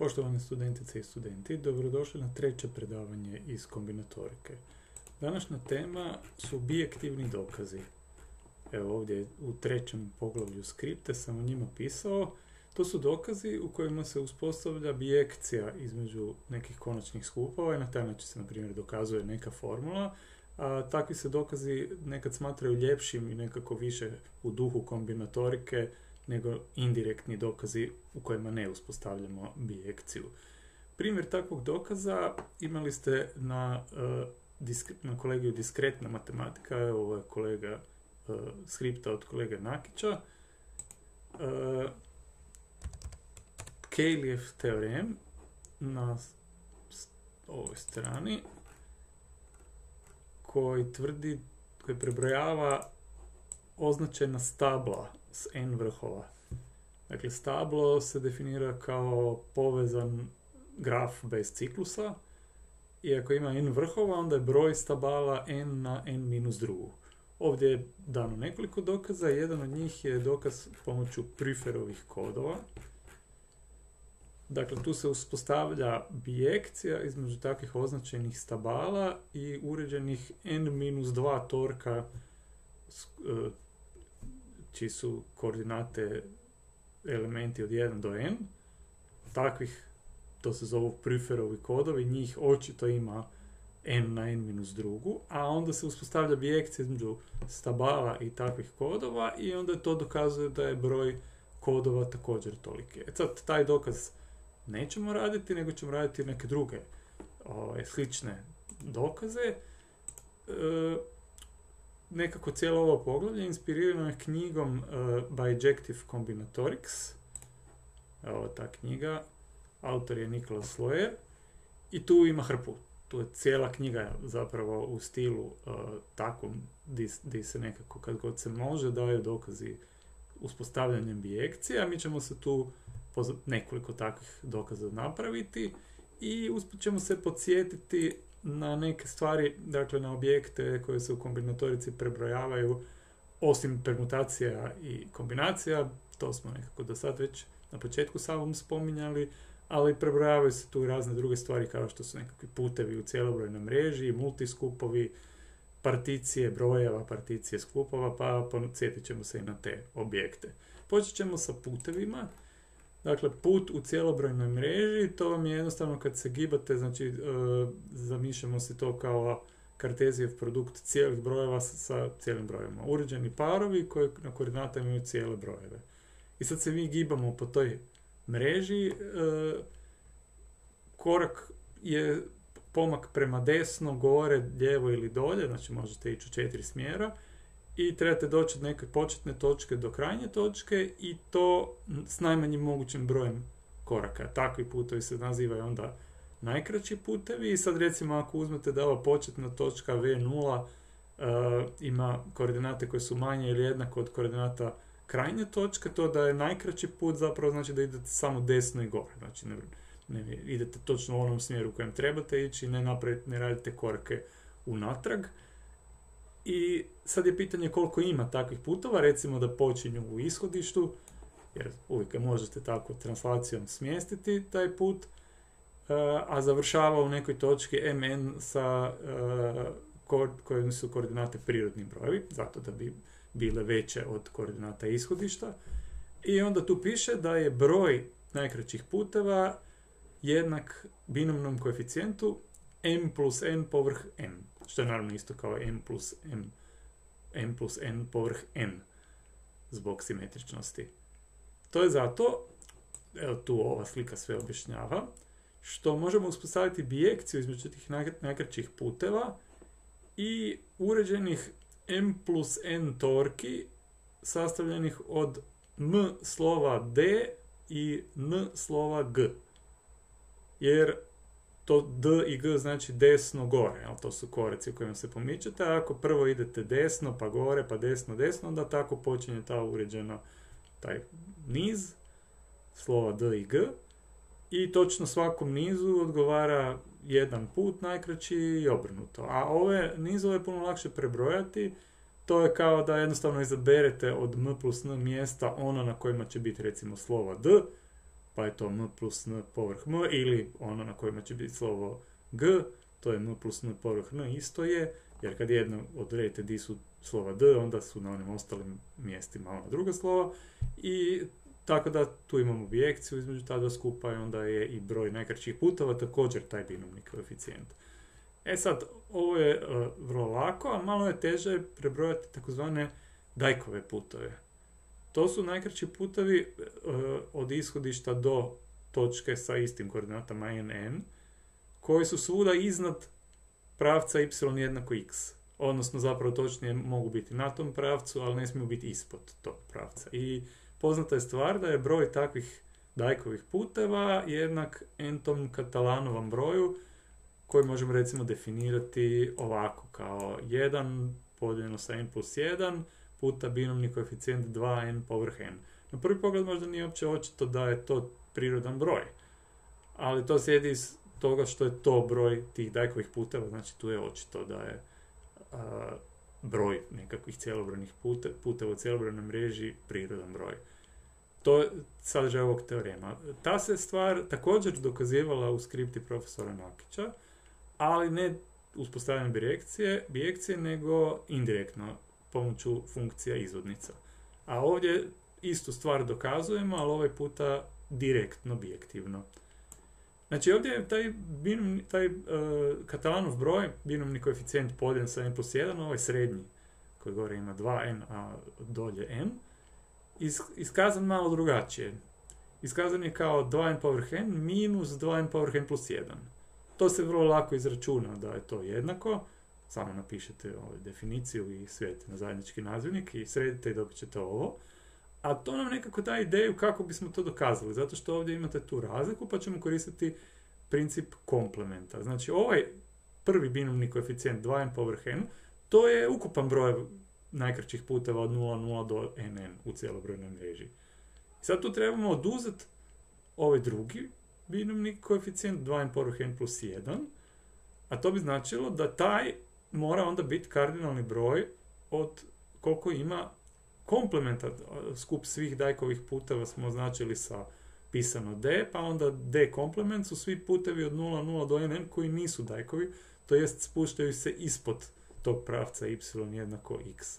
Poštovane studentice i studenti, dobrodošli na treće predavanje iz kombinatorike. Današnja tema su bijektivni dokazi. Evo ovdje u trećem poglavlju skripte sam o njima pisao. To su dokazi u kojima se uspostavlja bijekcija između nekih konačnih skupova i na taj način se, na primjer, dokazuje neka formula. A takvi se dokazi nekad smatraju ljepšim i nekako više u duhu kombinatorike, nego indirektni dokazi u kojima ne uspostavljamo bijekciju. Primjer takvog dokaza imali ste na, uh, na kolegiju diskretna matematika, ovo je kolega uh, skripta od kolege Nakića. Uh, teorem na ovoj strani koji tvrdi, koji prebrojava označena stabla s n vrhova. Dakle, stablo se definira kao povezan graf bez ciklusa i ako ima n vrhova, onda je broj stabala n na n minus drugu. Ovdje je dano nekoliko dokaza, jedan od njih je dokaz pomoću priferovih kodova. Dakle, tu se uspostavlja bijekcija između takvih označenih stabala i uređenih n-2 torka e, čiji su koordinate elementi od 1 do n, takvih, to se zovu preferovi kodovi, njih očito ima n na n minus drugu, a onda se uspostavlja bijekcija između stabala i takvih kodova i onda to dokazuje da je broj kodova također toliki. E sad, taj dokaz nećemo raditi, nego ćemo raditi neke druge ovaj, slične dokaze. E, nekako cijelo ovo poglavlje inspirirano je knjigom uh, Bijective Combinatorics. Evo ta knjiga. Autor je Nicholas Loyer. I tu ima hrpu. Tu je cijela knjiga zapravo u stilu uh, takvom di, se nekako kad god se može daju dokazi uspostavljanjem bijekcije, a mi ćemo se tu nekoliko takvih dokaza napraviti i usput ćemo se podsjetiti na neke stvari, dakle na objekte koje se u kombinatorici prebrojavaju, osim permutacija i kombinacija, to smo nekako do sad već na početku samom spominjali, ali prebrojavaju se tu razne druge stvari kao što su nekakvi putevi u cijelobrojnoj mreži, multiskupovi, particije brojeva, particije skupova, pa podsjetit ćemo se i na te objekte. Počet ćemo sa putevima. Dakle, put u cijelobrojnoj mreži, to vam je jednostavno kad se gibate, znači e, zamišljamo se to kao kartezijev produkt cijelih brojeva sa cijelim brojevima. Uređeni parovi koji na koordinatama imaju cijele brojeve. I sad se mi gibamo po toj mreži, e, korak je pomak prema desno, gore, lijevo ili dolje, znači možete ići u četiri smjera, i trebate doći od neke početne točke do krajnje točke i to s najmanjim mogućim brojem koraka. Takvi putevi se nazivaju onda najkraći putevi i sad recimo ako uzmete da ova početna točka V0 uh, ima koordinate koje su manje ili jednako od koordinata krajnje točke, to da je najkraći put zapravo znači da idete samo desno i gore. Znači ne, ne idete točno u onom smjeru u kojem trebate ići, ne, napravite, ne radite korake unatrag. I sad je pitanje koliko ima takvih putova, recimo da počinju u ishodištu, jer uvijek možete tako translacijom smjestiti taj put, eh, a završava u nekoj točki mn sa uh, kojim su koordinate prirodni brojevi, zato da bi bile veće od koordinata ishodišta. I onda tu piše da je broj najkraćih puteva jednak binomnom koeficijentu m plus n povrh n što je naravno isto kao m plus m, m plus n povrh n zbog simetričnosti. To je zato, evo tu ova slika sve objašnjava, što možemo uspostaviti bijekciju između tih najkraćih puteva i uređenih m plus n torki sastavljenih od m slova d i n slova g. Jer to D i G znači desno gore, jel? to su koreci u kojima se pomičete, a ako prvo idete desno, pa gore, pa desno, desno, onda tako počinje ta uređena, taj niz, slova D i G, i točno svakom nizu odgovara jedan put najkraći i obrnuto. A ove nizove je puno lakše prebrojati, to je kao da jednostavno izaberete od m plus n mjesta ono na kojima će biti recimo slova d, pa je to m plus n povrh m, ili ono na kojima će biti slovo g, to je m plus n povrh n, isto je, jer kad jedno odredite di su slova d, onda su na onim ostalim mjestima ona druga slova, i tako da tu imamo bijekciju između ta dva skupa i onda je i broj najkraćih putova također taj binomni koeficijent. E sad, ovo je uh, vrlo lako, a malo je teže prebrojati takozvane dajkove putove. To su najkraći putovi uh, od ishodišta do točke sa istim koordinatama n, n, koji su svuda iznad pravca y jednako x. Odnosno, zapravo točnije mogu biti na tom pravcu, ali ne smiju biti ispod tog pravca. I poznata je stvar da je broj takvih dajkovih puteva jednak n-tom katalanovom broju, koji možemo recimo definirati ovako, kao 1 podijeljeno sa n plus 1 puta binomni koeficijent 2n povrh n. Na prvi pogled možda nije uopće očito da je to prirodan broj, ali to slijedi iz toga što je to broj tih dajkovih puteva, znači tu je očito da je a, broj nekakvih cijelobranih pute, puteva u cijelobranoj mreži prirodan broj. To je sadržaj ovog teorema. Ta se stvar također dokazivala u skripti profesora Nakića, ali ne uspostavljanjem bijekcije, bijekcije, nego indirektno pomoću funkcija izvodnica. A ovdje istu stvar dokazujemo, ali ovaj puta direktno bijektivno. Znači ovdje je taj, binom, taj uh, katalanov broj, binomni koeficijent podijeljen sa n plus 1, ovaj srednji, koji gore ima 2n, a dolje n, is, iskazan malo drugačije. Iskazan je kao 2n povrh n minus 2n povrh n plus 1. To se vrlo lako izračuna da je to jednako. Samo napišete ovaj, definiciju i svedite na zajednički nazivnik i sredite i dobit ćete ovo. A to nam nekako daje ideju kako bismo to dokazali, zato što ovdje imate tu razliku, pa ćemo koristiti princip komplementa. Znači, ovaj prvi binomni koeficijent 2n povrh n, to je ukupan broj najkraćih puteva od 0,0 do nn u cijelobrojnoj mreži. sad tu trebamo oduzeti ovaj drugi binomni koeficijent 2n povrh n plus 1, a to bi značilo da taj mora onda biti kardinalni broj od koliko ima komplementa, skup svih dajkovih puteva smo označili sa pisano d, pa onda d komplement su svi putevi od 0,0 do nn koji nisu dajkovi, to jest spuštaju se ispod tog pravca y jednako x.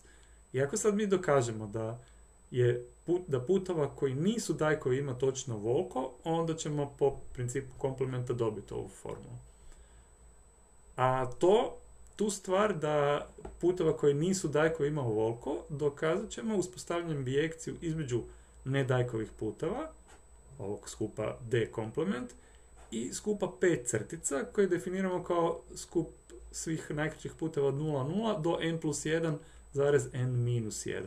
I ako sad mi dokažemo da je put, da putova koji nisu dajkovi ima točno volko, onda ćemo po principu komplementa dobiti ovu formulu. A to, tu stvar da putova koji nisu dajkovi ima volko, dokazat ćemo uspostavljanjem bijekciju između nedajkovih puteva, ovog skupa D komplement, i skupa P crtica koje definiramo kao skup svih najkraćih puteva od 0,0 do n plus 1 zarez n minus 1.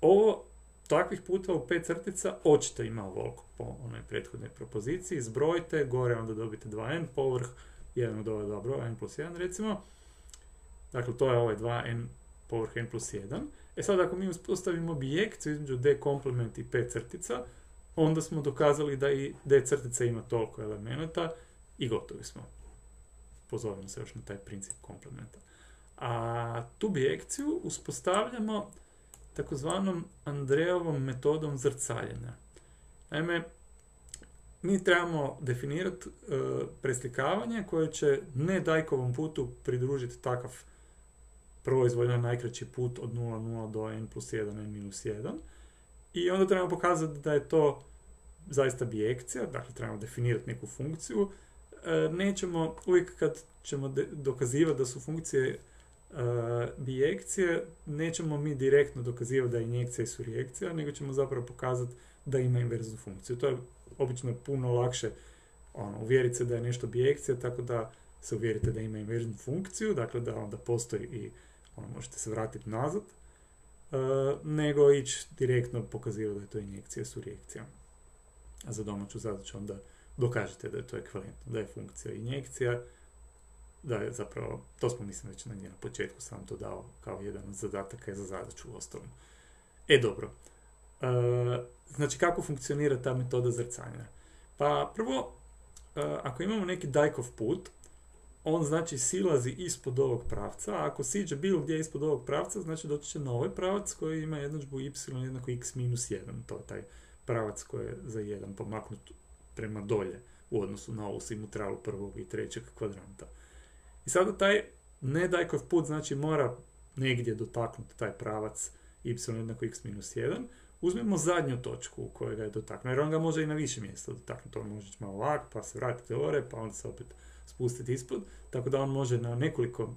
Ovo, takvih puteva u pet crtica očito ima ovoliko po onoj prethodnoj propoziciji. Zbrojite, gore onda dobite 2n povrh, jedan od ova dva n plus 1 recimo. Dakle, to je ovaj 2n povrh n plus 1. E sad, ako mi uspostavimo bijekciju između d komplement i p crtica, onda smo dokazali da i d crtica ima toliko elemenata i gotovi smo. Pozovemo se još na taj princip komplementa. A tu bijekciju uspostavljamo takozvanom Andrejevom metodom zrcaljenja. Naime, mi trebamo definirati e, preslikavanje koje će ne dajkovom putu pridružiti takav proizvoljno najkraći put od 0,0 do n plus 1, n minus 1. I onda trebamo pokazati da je to zaista bijekcija, dakle trebamo definirati neku funkciju. E, nećemo, uvijek kad ćemo dokazivati da su funkcije E, bijekcije, nećemo mi direktno dokazivati da je injekcija i surijekcija, nego ćemo zapravo pokazati da ima inverznu funkciju. To je obično puno lakše ono, uvjeriti se da je nešto bijekcija, tako da se uvjerite da ima inverznu funkciju, dakle da onda postoji i ono, možete se vratiti nazad, e, nego ići direktno pokazivati da je to injekcija i surijekcija. A za domaću zadaću onda dokažete da je to ekvivalentno, da je funkcija injekcija, da je zapravo, to smo mislim već na na početku sam to dao kao jedan od zadataka za zadaću u ostalom. E dobro, znači kako funkcionira ta metoda zrcanja? Pa prvo, e, ako imamo neki dajkov put, on znači silazi ispod ovog pravca, a ako siđe bilo gdje ispod ovog pravca, znači doći će na ovaj pravac koji ima jednadžbu y jednako x minus 1, to je taj pravac koji je za jedan pomaknut prema dolje u odnosu na ovu simutralu prvog i trećeg kvadranta. I sada taj nedajkov put znači mora negdje dotaknuti taj pravac y jednako x minus 1, uzmemo zadnju točku u kojoj ga je dotaknuo, jer on ga može i na više mjesta dotaknuti, on može malo ovak, pa se vratiti ore, pa onda se opet spustiti ispod, tako da on može na nekoliko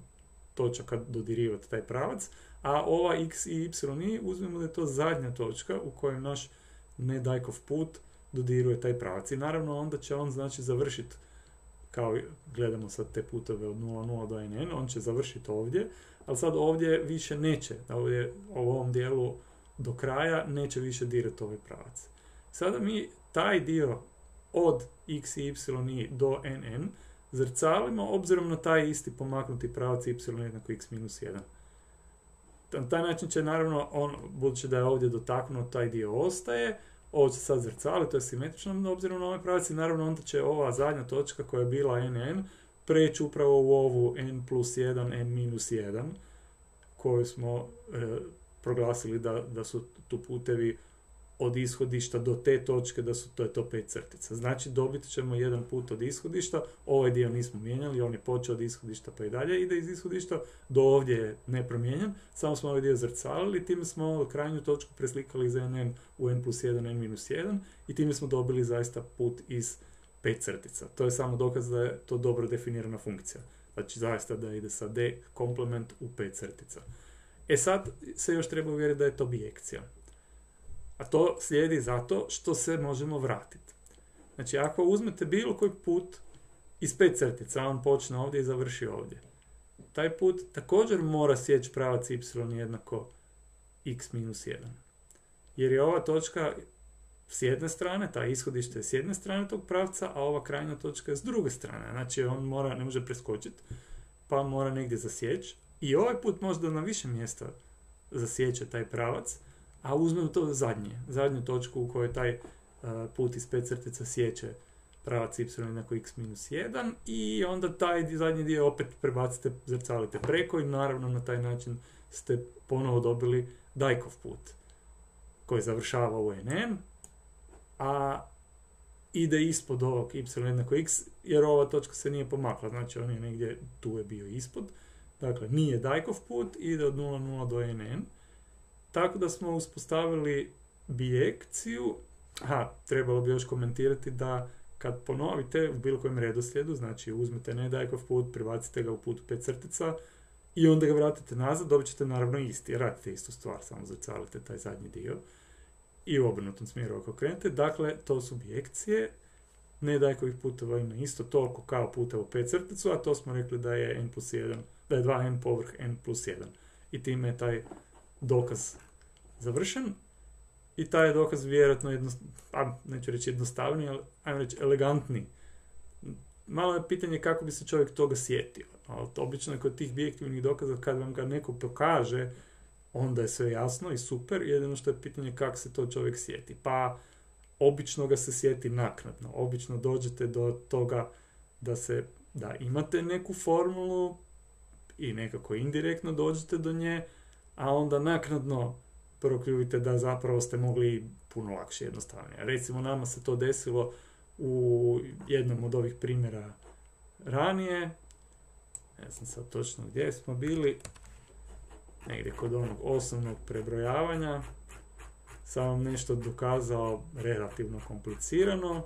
točaka dodirivati taj pravac, a ova x i y uzmemo da je to zadnja točka u kojem naš nedajkov put dodiruje taj pravac. I naravno onda će on znači završiti kao gledamo sad te putove od 0,0 do NN, on će završiti ovdje, ali sad ovdje više neće, ovdje u ovom dijelu do kraja neće više dirati ovaj pravac. Sada mi taj dio od x i y do nn zrcalimo obzirom na taj isti pomaknuti pravac y jednako x minus 1. Na taj način će naravno, on, budući da je ovdje dotaknuo, taj dio ostaje, ovo će sad zrcali, to je simetrično obzirom na ovaj pravac naravno onda će ova zadnja točka koja je bila nn preći upravo u ovu n plus 1, n minus 1 koju smo e, proglasili da, da su tu putevi od ishodišta do te točke da su to je to pet crtica. Znači dobit ćemo jedan put od ishodišta, ovaj dio nismo mijenjali, on je počeo od ishodišta pa i dalje ide iz ishodišta, do ovdje je nepromijenjen, samo smo ovaj dio zrcalili, time smo krajnju točku preslikali iz nn u n plus 1, n minus 1 i time smo dobili zaista put iz pet crtica. To je samo dokaz da je to dobro definirana funkcija. Znači zaista da ide sa d komplement u pet crtica. E sad se još treba uvjeriti da je to bijekcija. A to slijedi zato što se možemo vratiti. Znači, ako uzmete bilo koji put iz pet crtica, on počne ovdje i završi ovdje. Taj put također mora sjeći pravac y jednako x minus 1. Jer je ova točka s jedne strane, ta ishodište je s jedne strane tog pravca, a ova krajnja točka je s druge strane. Znači, on mora, ne može preskočiti, pa mora negdje zasjeći. I ovaj put možda na više mjesta zasjeće taj pravac, a uzmemo to zadnje, zadnju točku u kojoj taj uh, put iz pet crtica sjeće pravac y jednako x minus 1 i onda taj zadnji dio opet prebacite, zrcalite preko i naravno na taj način ste ponovo dobili Dajkov put koji završava u nn, a ide ispod ovog y jednako x jer ova točka se nije pomakla, znači on je negdje tu je bio ispod. Dakle, nije Dajkov put, ide od 0,0 do nn. Tako da smo uspostavili bijekciju. Aha, trebalo bi još komentirati da kad ponovite u bilo kojem redoslijedu, znači uzmete nedajkov put, privacite ga u put pet crtica i onda ga vratite nazad, dobit ćete naravno isti, radite istu stvar, samo zacalite taj zadnji dio i u obrnutom smjeru ako krenete. Dakle, to su bijekcije, nedajkovih puteva ima isto toliko kao puta u pet crticu, a to smo rekli da je n plus 1, da je 2n povrh n plus 1. I time je taj dokaz završen i taj je dokaz vjerojatno jednostavno, pa neću reći jednostavniji, ali ajmo reći elegantniji. Malo je pitanje kako bi se čovjek toga sjetio. Ali obično je kod tih bijektivnih dokaza kad vam ga neko pokaže, onda je sve jasno i super, jedino što je pitanje kako se to čovjek sjeti. Pa obično ga se sjeti naknadno. Obično dođete do toga da se da imate neku formulu i nekako indirektno dođete do nje, a onda naknadno prokljuvite da zapravo ste mogli puno lakše jednostavnije. Recimo nama se to desilo u jednom od ovih primjera ranije. Ne znam sad točno gdje smo bili. Negdje kod onog osnovnog prebrojavanja. Sam vam nešto dokazao relativno komplicirano.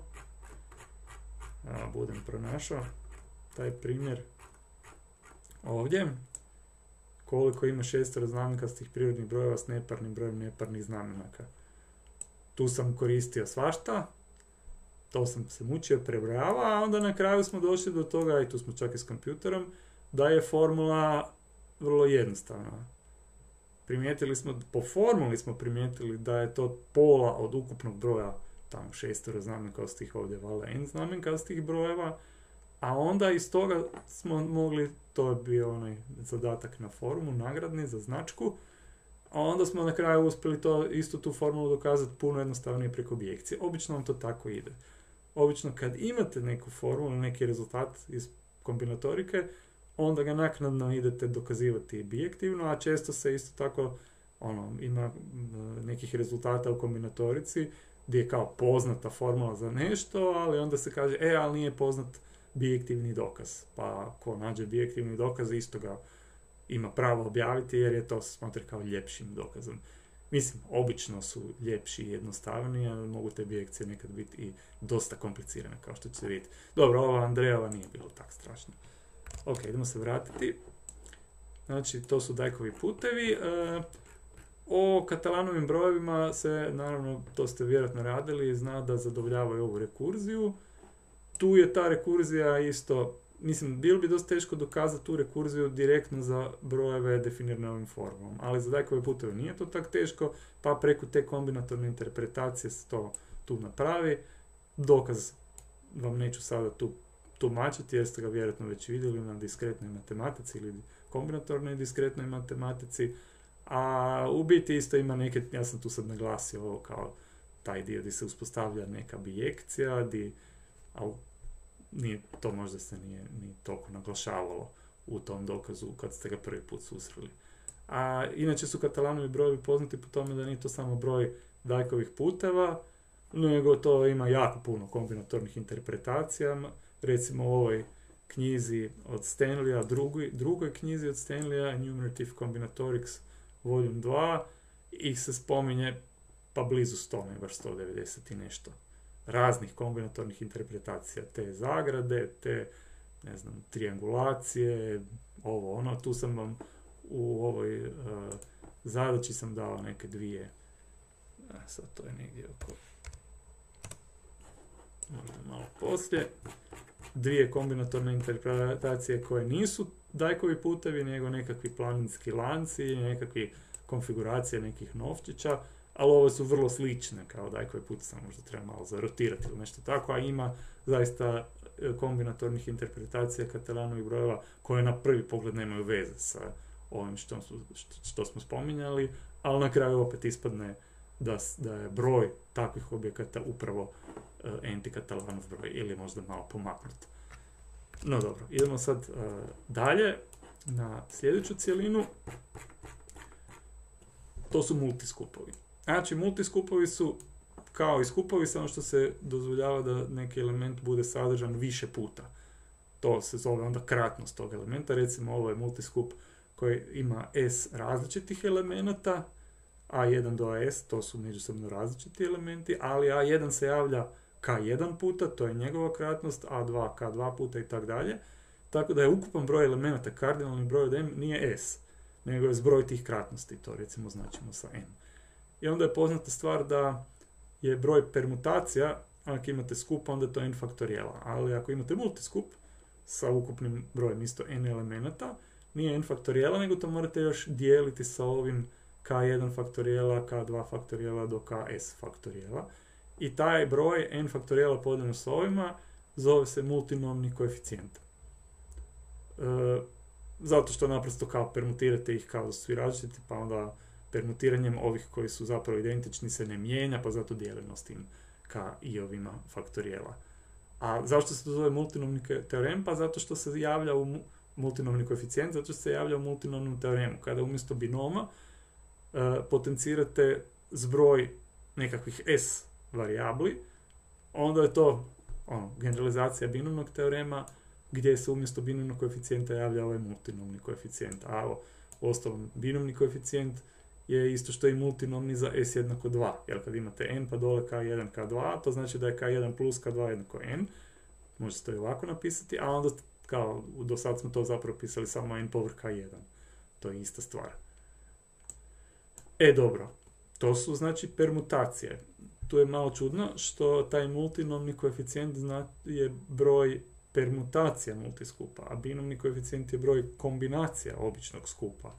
A, budem pronašao taj primjer ovdje koliko ima šestero znamenkastih prirodnih brojeva s neparnim brojem neparnih znamenaka. Tu sam koristio svašta, to sam se mučio, prebrojava, a onda na kraju smo došli do toga, i tu smo čak i s kompjuterom, da je formula vrlo jednostavna. Primijetili smo, po formuli smo primijetili da je to pola od ukupnog broja, tamo šestero znamenkastih, ovdje valjda n znamenkastih brojeva, a onda iz toga smo mogli, to je bio onaj zadatak na forumu, nagradni za značku, a onda smo na kraju uspjeli to istu tu formulu dokazati puno jednostavnije preko objekcije. Obično vam to tako ide. Obično kad imate neku formulu, neki rezultat iz kombinatorike, onda ga naknadno idete dokazivati bijektivno, a često se isto tako ono, ima nekih rezultata u kombinatorici gdje je kao poznata formula za nešto, ali onda se kaže, e, ali nije poznat bijektivni dokaz. Pa ko nađe bijektivni dokaz, isto ga ima pravo objaviti jer je to smatra kao ljepšim dokazom. Mislim, obično su ljepši i jednostavniji, ali mogu te bijekcije nekad biti i dosta komplicirane, kao što ćete vidjeti. Dobro, ova Andrejeva nije bilo tak strašno. Ok, idemo se vratiti. Znači, to su dajkovi putevi. E, o katalanovim brojevima se, naravno, to ste vjerojatno radili, zna da zadovoljavaju ovu rekurziju. Tu je ta rekurzija isto, mislim, bilo bi dosta teško dokazati tu rekurziju direktno za brojeve definirane ovim formom, ali za dajkove puteve nije to tako teško, pa preko te kombinatorne interpretacije se to tu napravi. Dokaz vam neću sada tu tumačiti jer ste ga vjerojatno već vidjeli na diskretnoj matematici ili kombinatornoj diskretnoj matematici, a u biti isto ima neke, ja sam tu sad naglasio ovo kao taj dio gdje se uspostavlja neka bijekcija, di, ali nije, to možda se nije ni toliko naglašavalo u tom dokazu kad ste ga prvi put susreli. A inače su katalanovi brojevi poznati po tome da nije to samo broj dajkovih puteva, nego to ima jako puno kombinatornih interpretacija. Recimo u ovoj knjizi od Stanleya, drugoj, drugoj knjizi od Stanleya, Enumerative Combinatorics Volume 2, ih se spominje pa blizu 100, ne baš 190 i nešto. Raznih kombinatornih interpretacija, te zagrade, te, ne znam, triangulacije, ovo, ono, tu sam vam u ovoj uh, zadaći sam dao neke dvije, a sad to je negdje oko, možda malo poslije, dvije kombinatorne interpretacije koje nisu dajkovi putevi, nego nekakvi planinski lanci, nekakvi konfiguracije nekih novčića, ali ove su vrlo slične kao dajkovi put, samo možda treba malo zarotirati ili nešto tako, a ima zaista e, kombinatornih interpretacija katalanovih brojeva koje na prvi pogled nemaju veze sa ovim što, što smo spominjali, ali na kraju opet ispadne da, da je broj takvih objekata upravo uh, broj ili možda malo pomaknut. No dobro, idemo sad uh, dalje na sljedeću cijelinu. To su multiskupovi. Znači, multiskupovi su kao i skupovi, samo što se dozvoljava da neki element bude sadržan više puta. To se zove onda kratnost tog elementa. Recimo, ovo je multiskup koji ima S različitih elemenata, A1 do AS, to su međusobno različiti elementi, ali A1 se javlja K1 puta, to je njegova kratnost, A2 K2 puta i tako dalje. Tako da je ukupan broj elemenata, kardinalni broj od M nije S, nego je zbroj tih kratnosti, to recimo značimo sa N. I onda je poznata stvar da je broj permutacija, ako imate skup, onda je to n faktorijela. Ali ako imate multiskup sa ukupnim brojem isto n elemenata, nije n faktorijela, nego to morate još dijeliti sa ovim k1 faktorijela, k2 faktorijela do ks faktorijela. I taj broj n faktorijela podijeljeno s ovima zove se multinomni koeficijent. E, zato što naprosto kao permutirate ih kao da su svi različiti, pa onda permutiranjem ovih koji su zapravo identični se ne mijenja, pa zato dijelimo s tim ka i ovima faktorijela. A zašto se to zove multinomni teorem? Pa zato što se javlja u multinomni koeficijent, zato što se javlja u multinomnom teoremu. Kada umjesto binoma uh, potencirate zbroj nekakvih s varijabli, onda je to ono, generalizacija binomnog teorema gdje se umjesto binomnog koeficijenta javlja ovaj multinomni koeficijent. A u ostalom, binomni koeficijent je isto što i multinomni za s jednako 2. Jer kad imate n pa dole k1, k2, to znači da je k1 plus k2 jednako n. Može se to i ovako napisati, a onda kao do sad smo to zapravo pisali samo n povrh k1. To je ista stvar. E dobro, to su znači permutacije. Tu je malo čudno što taj multinomni koeficijent je broj permutacija multiskupa, a binomni koeficijent je broj kombinacija običnog skupa.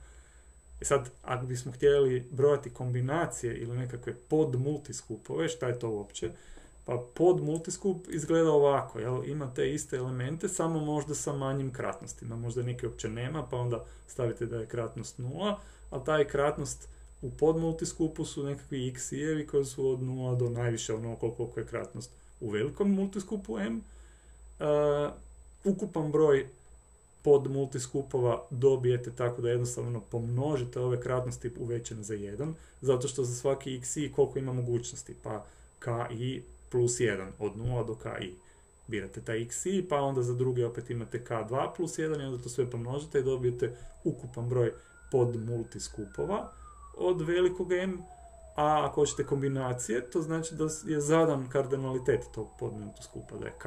I sad, ako bismo htjeli brojati kombinacije ili nekakve podmultiskupove, šta je to uopće? Pa pod multiskup izgleda ovako, jel? ima te iste elemente, samo možda sa manjim kratnostima. Možda neke uopće nema, pa onda stavite da je kratnost nula, a taj kratnost u podmultiskupu su nekakvi x i koji su od nula do najviše ono koliko je kratnost u velikom multiskupu m. Uh, ukupan broj pod multiskupova dobijete tako da jednostavno pomnožite ove kratnosti uvećane za 1, zato što za svaki x i koliko ima mogućnosti, pa ki plus 1, od 0 do ki. Birate taj xi, pa onda za druge opet imate k2 plus 1 i onda to sve pomnožite i dobijete ukupan broj pod multiskupova od velikog m, a ako hoćete kombinacije, to znači da je zadan kardinalitet tog podmultiskupa, da je k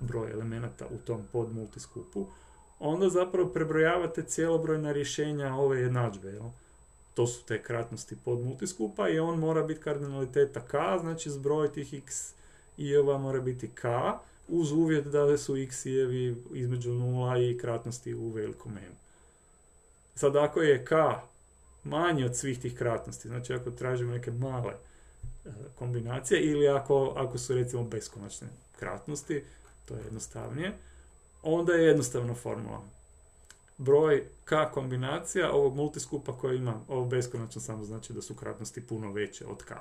broj elemenata u tom podmultiskupu, onda zapravo prebrojavate cijelobrojna rješenja ove jednadžbe? To su te kratnosti podmultiskupa i on mora biti kardinaliteta k, znači zbroj tih x i ova mora biti k, uz uvjet da su x i između 0 i kratnosti u velikom m. Sad ako je k manji od svih tih kratnosti, znači ako tražimo neke male e, kombinacije ili ako, ako su recimo beskonačne kratnosti, to je jednostavnije, onda je jednostavna formula. Broj k kombinacija ovog multiskupa koji ima, ovo beskonačno samo znači da su kratnosti puno veće od k.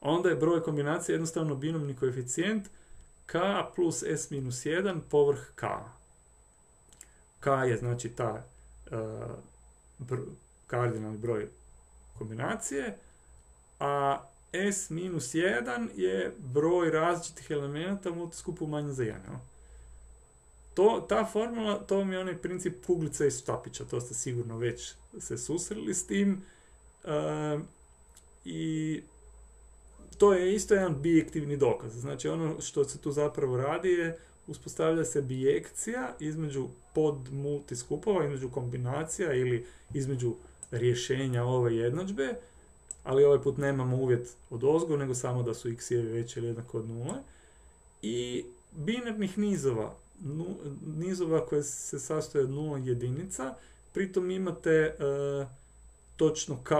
Onda je broj kombinacija jednostavno binomni koeficijent k plus s minus 1 povrh k. k je znači ta uh, kardinalni broj kombinacije, a s minus 1 je broj različitih elemenata u multiskupu manje za 1. To, ta formula, to mi je onaj princip kuglica i štapića, to ste sigurno već se susreli s tim. Uh, I to je isto jedan bijektivni dokaz. Znači ono što se tu zapravo radi je uspostavlja se bijekcija između pod multiskupova, između kombinacija ili između rješenja ove jednadžbe, ali ovaj put nemamo uvjet od ozgo, nego samo da su x veće ili jednako od nule. I binarnih nizova, nizova koje se sastoje od nula jedinica, pritom imate e, točno k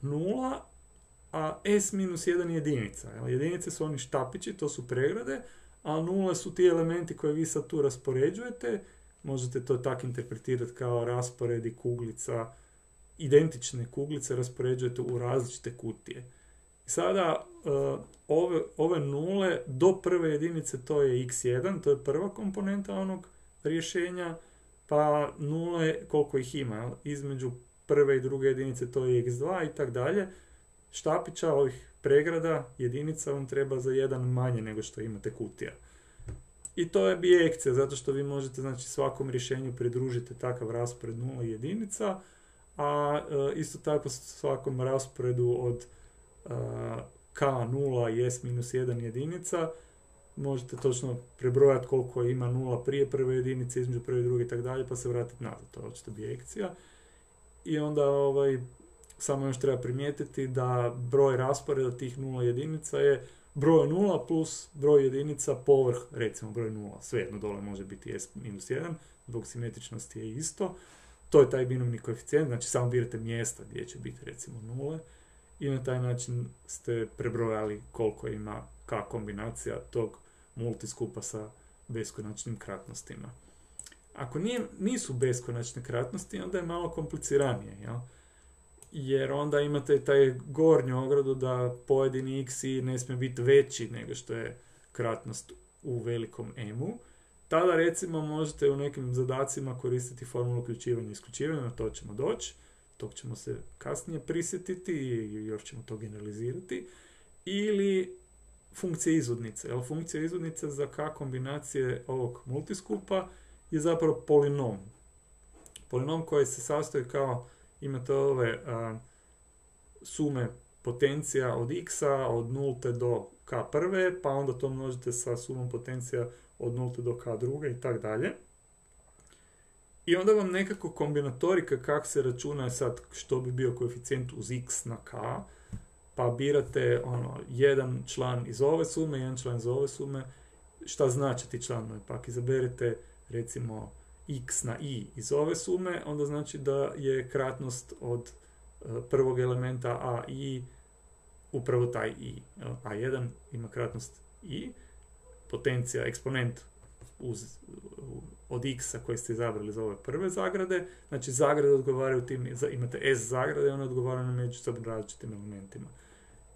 nula, a s minus jedan jedinica. Jedinice su oni štapići, to su pregrade, a nule su ti elementi koje vi sad tu raspoređujete. Možete to tako interpretirati kao rasporedi kuglica, identične kuglice raspoređujete u različite kutije. Sada e, ove, ove nule do prve jedinice to je x1, to je prva komponenta onog rješenja, pa nule koliko ih ima, između prve i druge jedinice to je x2 i tako dalje. Štapića ovih pregrada jedinica vam treba za jedan manje nego što imate kutija. I to je bijekcija, zato što vi možete znači, svakom rješenju pridružiti takav raspored nula jedinica, a e, isto tako svakom rasporedu od k0 i s-1 jedinica možete točno prebrojati koliko ima nula prije prve jedinice, između prve i druge i tako dalje, pa se vratiti nazad, to je očito. I onda ovaj, samo još treba primijetiti da broj rasporeda tih nula jedinica je broj nula plus broj jedinica povrh, recimo broj nula. Svejedno dole može biti s minus 1, zbog simetričnosti je isto. To je taj binomni koeficijent, znači samo birate mjesta gdje će biti recimo nule i na taj način ste prebrojali koliko ima k kombinacija tog multiskupa sa beskonačnim kratnostima. Ako nije, nisu beskonačne kratnosti, onda je malo kompliciranije, jel? jer onda imate taj gornju ogradu da pojedini x ne smije biti veći nego što je kratnost u velikom m-u. Tada recimo možete u nekim zadacima koristiti formulu uključivanja i isključivanja, na to ćemo doći, tog ćemo se kasnije prisjetiti i još ćemo to generalizirati. Ili funkcija izvodnice. Evo, funkcija izvodnice za k kombinacije ovog multiskupa je zapravo polinom. Polinom koji se sastoji kao imate ove sume potencija od x od 0 do k prve, pa onda to množite sa sumom potencija od 0 do k druge i tak dalje. I onda vam nekako kombinatorika kako se računa sad što bi bio koeficijent uz x na k, pa birate ono, jedan član iz ove sume, jedan član iz ove sume, šta znači ti članovi, pa ako izaberete recimo x na i iz ove sume, onda znači da je kratnost od e, prvog elementa a i upravo taj i. A1 ima kratnost i, potencija, eksponent uz, od x-a koji ste izabrali za ove prve zagrade, znači zagrade odgovaraju tim, imate s zagrade i one odgovaraju na međusobno različitim elementima.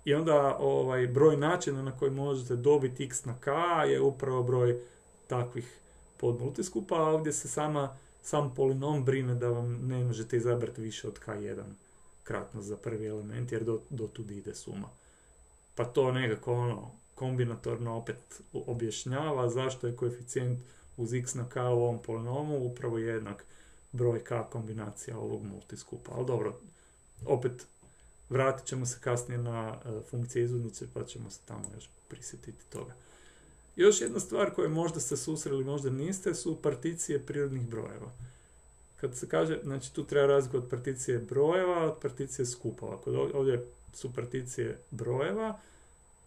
I onda ovaj broj načina na koji možete dobiti x na k je upravo broj takvih pod multiskupa, a ovdje se sama, sam polinom brine da vam ne možete izabrati više od k1 kratnost za prvi element, jer do, do tud ide suma. pa to nekako ono kombinatorno opet objašnjava zašto je koeficijent uz x na k u ovom polinomu upravo jednak broj k kombinacija ovog multiskupa. Ali dobro, opet vratit ćemo se kasnije na e, funkcije izvodnice pa ćemo se tamo još prisjetiti toga. Još jedna stvar koju možda ste susreli, možda niste, su particije prirodnih brojeva. Kad se kaže, znači tu treba razliku od particije brojeva, od particije skupova. Kod ovdje su particije brojeva.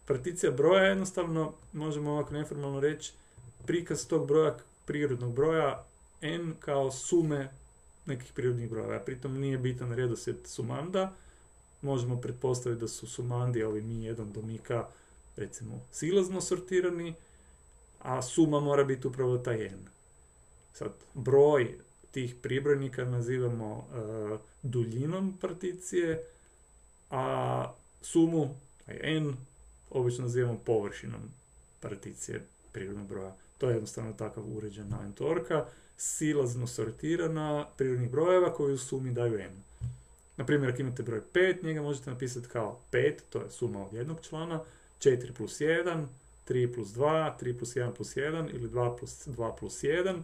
Particija broja jednostavno, možemo ovako neformalno reći, prikaz tog broja, prirodnog broja n kao sume nekih prirodnih brojeva. Pritom nije bitan redoslijed sumanda. Možemo pretpostaviti da su sumandi ovi mi 1 do mi recimo silazno sortirani, a suma mora biti upravo taj n. Sad, broj tih pribrojnika nazivamo uh, duljinom particije, a sumu, n, obično nazivamo površinom particije prirodnog broja. To je jednostavno takav uređena entorka, silazno sortirana prirodnih brojeva koji u sumi daju n. Naprimjer, ako imate broj 5, njega možete napisati kao 5, to je suma od jednog člana, 4 plus 1, 3 plus 2, 3 plus 1 plus 1 ili 2 plus 2 plus 1,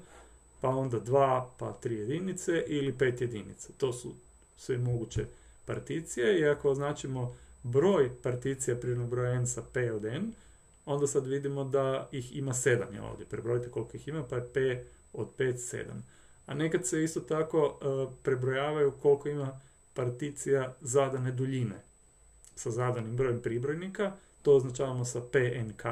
pa onda 2 pa 3 jedinice ili 5 jedinica. To su sve moguće particije i ako označimo broj particija prirodnog broja n sa p od n, onda sad vidimo da ih ima 7 je ovdje. Prebrojite koliko ih ima, pa je p od 5 7. A nekad se isto tako uh, prebrojavaju koliko ima particija zadane duljine sa zadanim brojem pribrojnika, to označavamo sa PNK,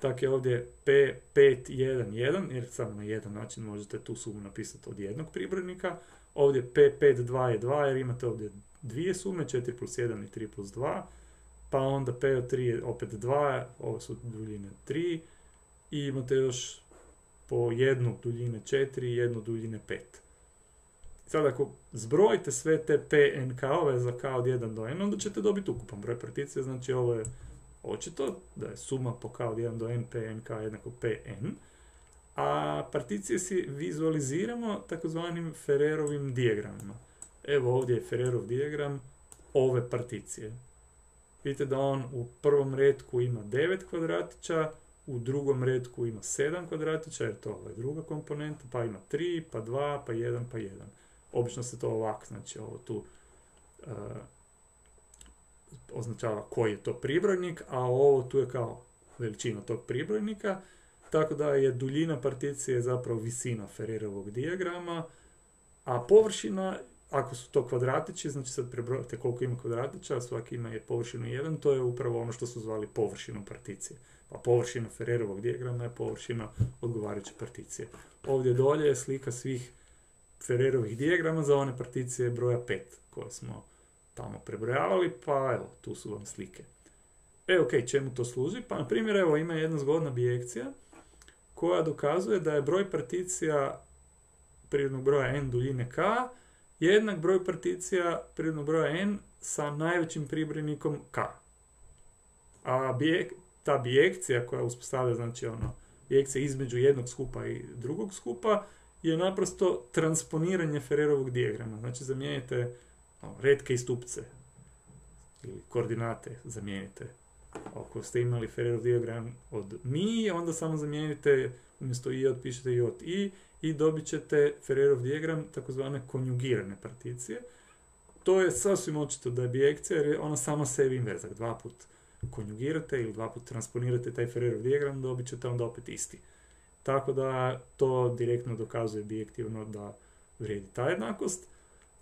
tako je ovdje P511, jer samo na jedan način možete tu sumu napisati od jednog pribrojnika, ovdje P52 je 2 jer imate ovdje dvije sume, 4 plus 1 i 3 plus 2, pa onda P od 3 je opet 2, ovo su duljine 3, i imate još po jednu duljine 4 i jednu duljine 5. Sad ako zbrojite sve te PNK-ove za K od 1 do N, onda ćete dobiti ukupan broj particija, znači ovo je očito da je suma po K od 1 do N PNK jednako PN, a particije si vizualiziramo takozvanim Ferrerovim dijagramima. Evo ovdje je Ferrerov dijagram ove particije. Vidite da on u prvom redku ima 9 kvadratića, u drugom redku ima 7 kvadratića, jer to je druga komponenta, pa ima 3, pa 2, pa 1, pa 1. Obično se to ovako, znači ovo tu uh, označava koji je to pribrojnik, a ovo tu je kao veličina tog pribrojnika, tako da je duljina particije zapravo visina Ferrerovog dijagrama, a površina, ako su to kvadratići, znači sad prebrojate koliko ima kvadratića, svaki ima je površinu 1, to je upravo ono što su zvali površinom particije. Pa površina Ferrerovog dijagrama je površina odgovarajuće particije. Ovdje dolje je slika svih Ferrerovih dijagrama za one particije broja 5 koje smo tamo prebrojavali, pa evo, tu su vam slike. E, ok, čemu to služi? Pa, na primjer, evo, ima jedna zgodna bijekcija koja dokazuje da je broj particija prirodnog broja n duljine k jednak broj particija prirodnog broja n sa najvećim pribrojnikom k. A ta bijekcija koja uspostavlja, znači ono, bijekcija između jednog skupa i drugog skupa, je naprosto transponiranje Ferrerovog dijagrama. Znači zamijenite redke i stupce ili koordinate zamijenite. Ako ste imali Ferrerov dijagram od mi, onda samo zamijenite umjesto i pišete i od i i dobit ćete Ferrerov dijagram takozvane konjugirane particije. To je sasvim očito da je bijekcija jer je ona sama sebi inverzak. Dva put konjugirate ili dva put transponirate taj Ferrerov dijagram, dobit ćete onda opet isti. Tako da to direktno dokazuje bijektivno da vrijedi ta jednakost.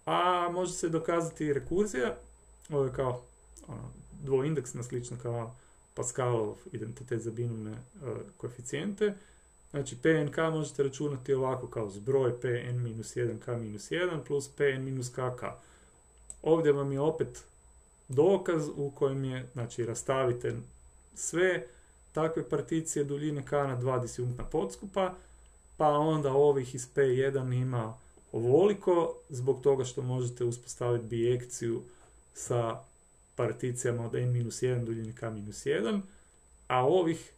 A može se dokazati i rekurzija, ovo je kao ono, dvoindeksna, slično kao Pascalov identitet za binomne uh, koeficijente. Znači, PNK možete računati ovako kao zbroj PN-1K-1 plus PN-KK. Ovdje vam je opet dokaz u kojem je, znači, rastavite sve takve particije duljine K na dva disjunkna podskupa, pa onda ovih iz P1 ima ovoliko, zbog toga što možete uspostaviti bijekciju sa particijama od n-1 duljine k-1, a ovih,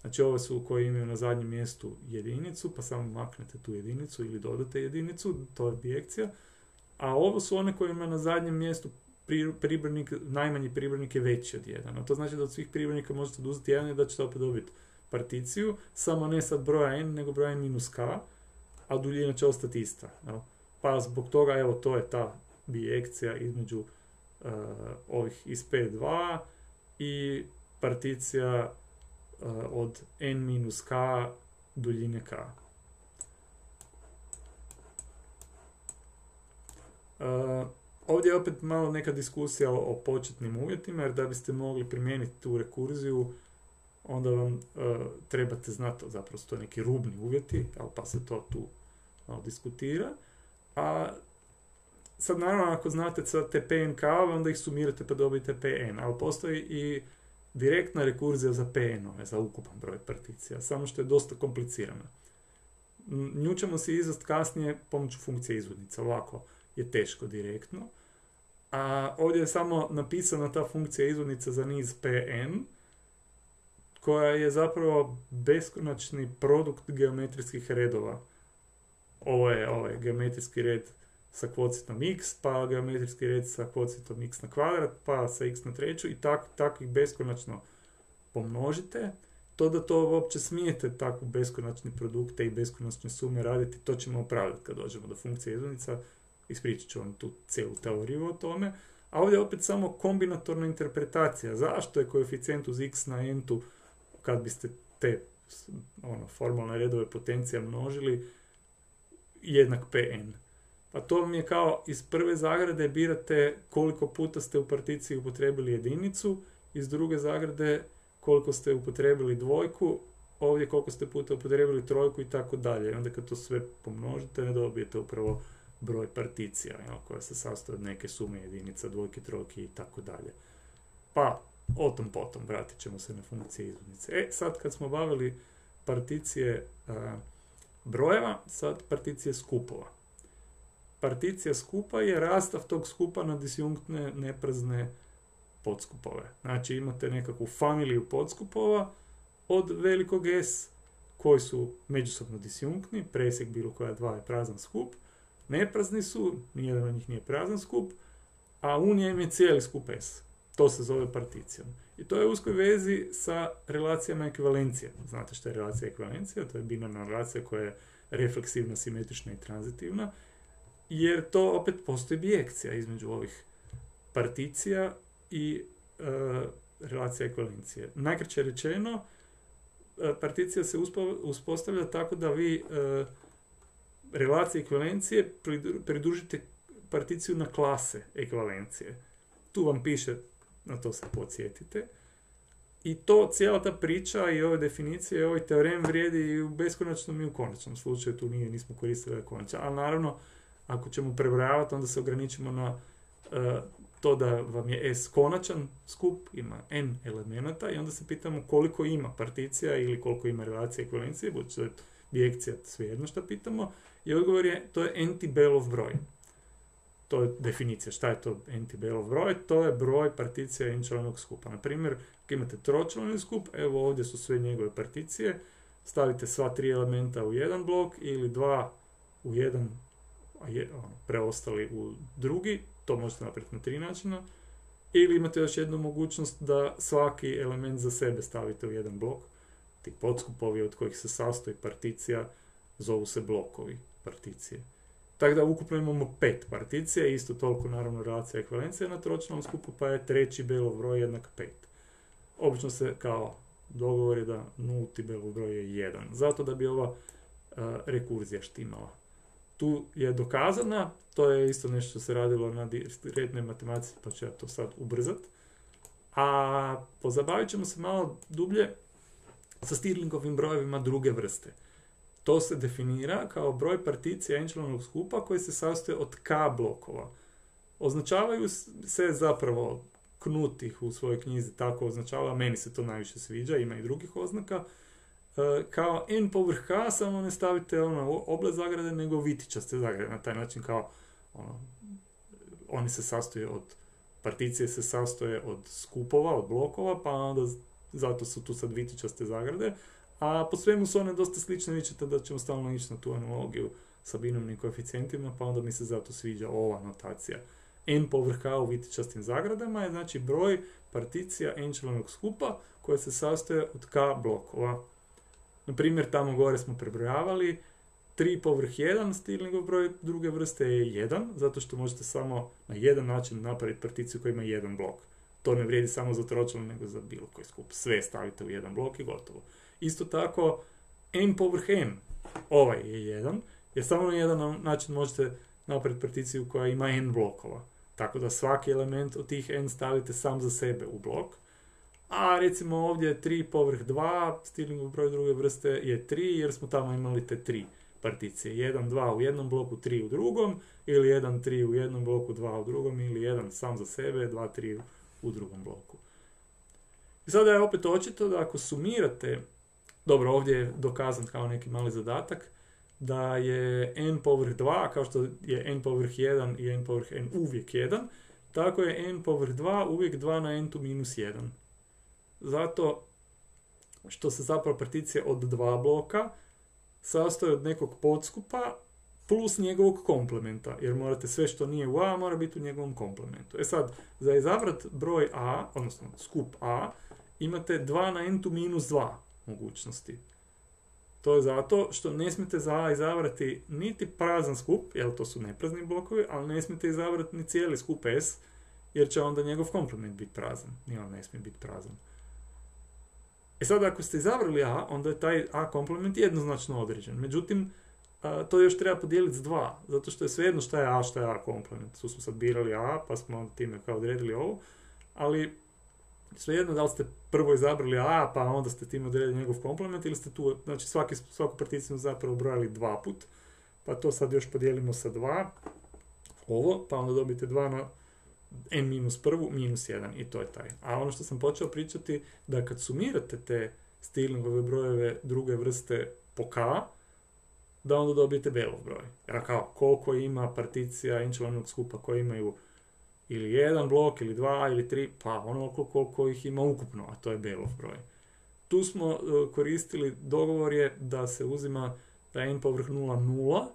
znači ove su koje imaju na zadnjem mjestu jedinicu, pa samo maknete tu jedinicu ili dodate jedinicu, to je bijekcija, a ovo su one koje imaju na zadnjem mjestu pribojnik, najmanji pribojnik je veći od 1. A to znači da od svih pribojnika možete oduzeti jedan i da ćete opet dobiti particiju, samo ne sad broja n, nego broja n minus k, a duljina će ostati ista. Pa zbog toga, evo, to je ta bijekcija između uh, ovih iz P2 i particija od n minus k duljine k. Uh, ovdje je opet malo neka diskusija o, početnim uvjetima, jer da biste mogli primijeniti tu rekurziju, onda vam uh, trebate znati, zapravo su to neki rubni uvjeti, pa se to tu malo diskutira. A sad naravno ako znate sad te PNK, onda ih sumirate pa dobijete PN, ali postoji i direktna rekurzija za PN-ove, za ukupan broj particija, samo što je dosta komplicirana. Nju ćemo se izvesti kasnije pomoću funkcije izvodnica, ovako je teško direktno. A ovdje je samo napisana ta funkcija izvodnica za niz PN, koja je zapravo beskonačni produkt geometrijskih redova. Ovo je ovaj geometrijski red sa kvocitom x, pa geometrijski red sa kvocitom x na kvadrat, pa sa x na treću i tak, tako ih beskonačno pomnožite. To da to uopće smijete takvu beskonačni produkte i beskonačne sume raditi, to ćemo opravdati kad dođemo do funkcije izvodnica. Ispričat ću vam tu cijelu teoriju o tome. A ovdje je opet samo kombinatorna interpretacija. Zašto je koeficijent uz x na n kad biste te ono, formalne redove potencija množili jednak pn. Pa to vam je kao iz prve zagrade birate koliko puta ste u particiji upotrebili jedinicu, iz druge zagrade koliko ste upotrebili dvojku, ovdje koliko ste puta upotrebili trojku i tako dalje. Onda kad to sve pomnožite, ne dobijete upravo broj particija koja se sastoji od neke sume jedinica, dvojke, trojke i tako dalje. Pa, o tom potom, vratit ćemo se na funkcije izvodnice. E, sad kad smo bavili particije brojeva, sad particije skupova. Particija skupa je rastav tog skupa na disjunktne neprazne podskupove. Znači imate nekakvu familiju podskupova od velikog S koji su međusobno disjunktni, presjek bilo koja dva je prazan skup, neprazni su, nijedan od njih nije prazan skup, a unija im je cijeli skup S. To se zove particijom. I to je u uskoj vezi sa relacijama ekvivalencije. Znate što je relacija ekvivalencija? To je binarna relacija koja je refleksivna, simetrična i tranzitivna. Jer to opet postoji bijekcija između ovih particija i e, relacija ekvivalencije. Najkraće rečeno, e, particija se uspostavlja tako da vi e, relacije ekvivalencije pridružite particiju na klase ekvivalencije. Tu vam piše na to se podsjetite. I to, cijela ta priča i ove definicije ovaj teorem vrijedi i u beskonačnom i u konačnom slučaju, tu nije, nismo koristili konačan. Ali naravno, ako ćemo prebrojavati, onda se ograničimo na e, to da vam je S konačan skup, ima N elemenata i onda se pitamo koliko ima particija ili koliko ima relacije ekvivalencije, budući da je bijekcija svejedno što pitamo, i odgovor je, to je anti-Bellov broj to je definicija. Šta je to anti-Bellov broj? To je broj particija n skupa. Na primjer, ako imate tročlani skup, evo ovdje su sve njegove particije, stavite sva tri elementa u jedan blok ili dva u jedan, je, ono, preostali u drugi, to možete napraviti na tri načina, ili imate još jednu mogućnost da svaki element za sebe stavite u jedan blok. Ti podskupovi od kojih se sastoji particija zovu se blokovi particije. Tako da ukupno imamo pet particija, isto toliko naravno relacija ekvivalencije na tročnom skupu, pa je treći belov broj jednak pet. Obično se kao dogovor je da nulti belov broj je jedan. Zato da bi ova rekurzija štimala. Tu je dokazana, to je isto nešto što se radilo na rednoj matematici, pa ću ja to sad ubrzat. A pozabavit ćemo se malo dublje sa Stirlingovim brojevima druge vrste. To se definira kao broj particija enčlanog skupa koji se sastoje od k blokova. Označavaju se zapravo Knut ih u svojoj knjizi tako označava, meni se to najviše sviđa, ima i drugih oznaka, kao n povrh k, samo ne stavite ono oble zagrade, nego vitičaste zagrade, na taj način kao ono, oni se sastoje od, particije se sastoje od skupova, od blokova, pa onda zato su tu sad vitičaste zagrade, a po svemu su one dosta slične, vi ćete da ćemo stalno ići na tu analogiju sa binomnim koeficijentima, pa onda mi se zato sviđa ova notacija. n povrh k u vitičastim zagradama je znači broj particija n-članog skupa koje se sastoje od k blokova. Na primjer, tamo gore smo prebrojavali 3 povrh 1 Stirlingov broj druge vrste je 1, zato što možete samo na jedan način napraviti particiju koja ima jedan blok. To ne vrijedi samo za tročlan, nego za bilo koji skup. Sve stavite u jedan blok i gotovo. Isto tako, n povrh n, ovaj je 1, jer samo na jedan način možete napraviti particiju koja ima n blokova. Tako da svaki element od tih n stavite sam za sebe u blok. A recimo ovdje 3 povrh 2, Stirlingov broj druge vrste je 3, jer smo tamo imali te 3 particije. 1, 2 u jednom bloku, 3 u drugom, ili 1, 3 u jednom bloku, 2 u drugom, ili 1 sam za sebe, 2, 3 u drugom bloku. I sada je opet očito da ako sumirate, dobro ovdje je dokazan kao neki mali zadatak, da je n povrh 2, kao što je n povrh 1 i n povrh n uvijek 1, tako je n povrh 2 uvijek 2 na n tu minus 1. Zato što se zapravo particija od dva bloka sastoji od nekog podskupa plus njegovog komplementa, jer morate sve što nije u A mora biti u njegovom komplementu. E sad, za izabrat broj A, odnosno skup A, imate 2 na n tu minus 2 mogućnosti. To je zato što ne smijete za A izabrati niti prazan skup, jer to su neprazni blokovi, ali ne smijete izabrati ni cijeli skup S, jer će onda njegov komplement biti prazan. Ni on ne smije biti prazan. E sad, ako ste izabrali A, onda je taj A komplement jednoznačno određen. Međutim, to još treba podijeliti s dva, zato što je svejedno šta je A, šta je A komplement. Tu smo sad birali A, pa smo time kao odredili ovo, ali svejedno da li ste prvo izabrali A, pa onda ste tim odredili njegov komplement, ili ste tu, znači svaki, svaku particiju zapravo brojali dva put, pa to sad još podijelimo sa dva, ovo, pa onda dobijete dva na n minus prvu, minus 1 i to je taj. A ono što sam počeo pričati, da kad sumirate te Stirlingove brojeve druge vrste po k, da onda dobijete Belov broj. Jer kao, koliko ima particija inčelanog skupa koji imaju ili jedan blok, ili dva, ili tri, pa ono koliko ih ima ukupno, a to je Belov broj. Tu smo e, koristili, dogovor je da se uzima da n povrh 0, 0,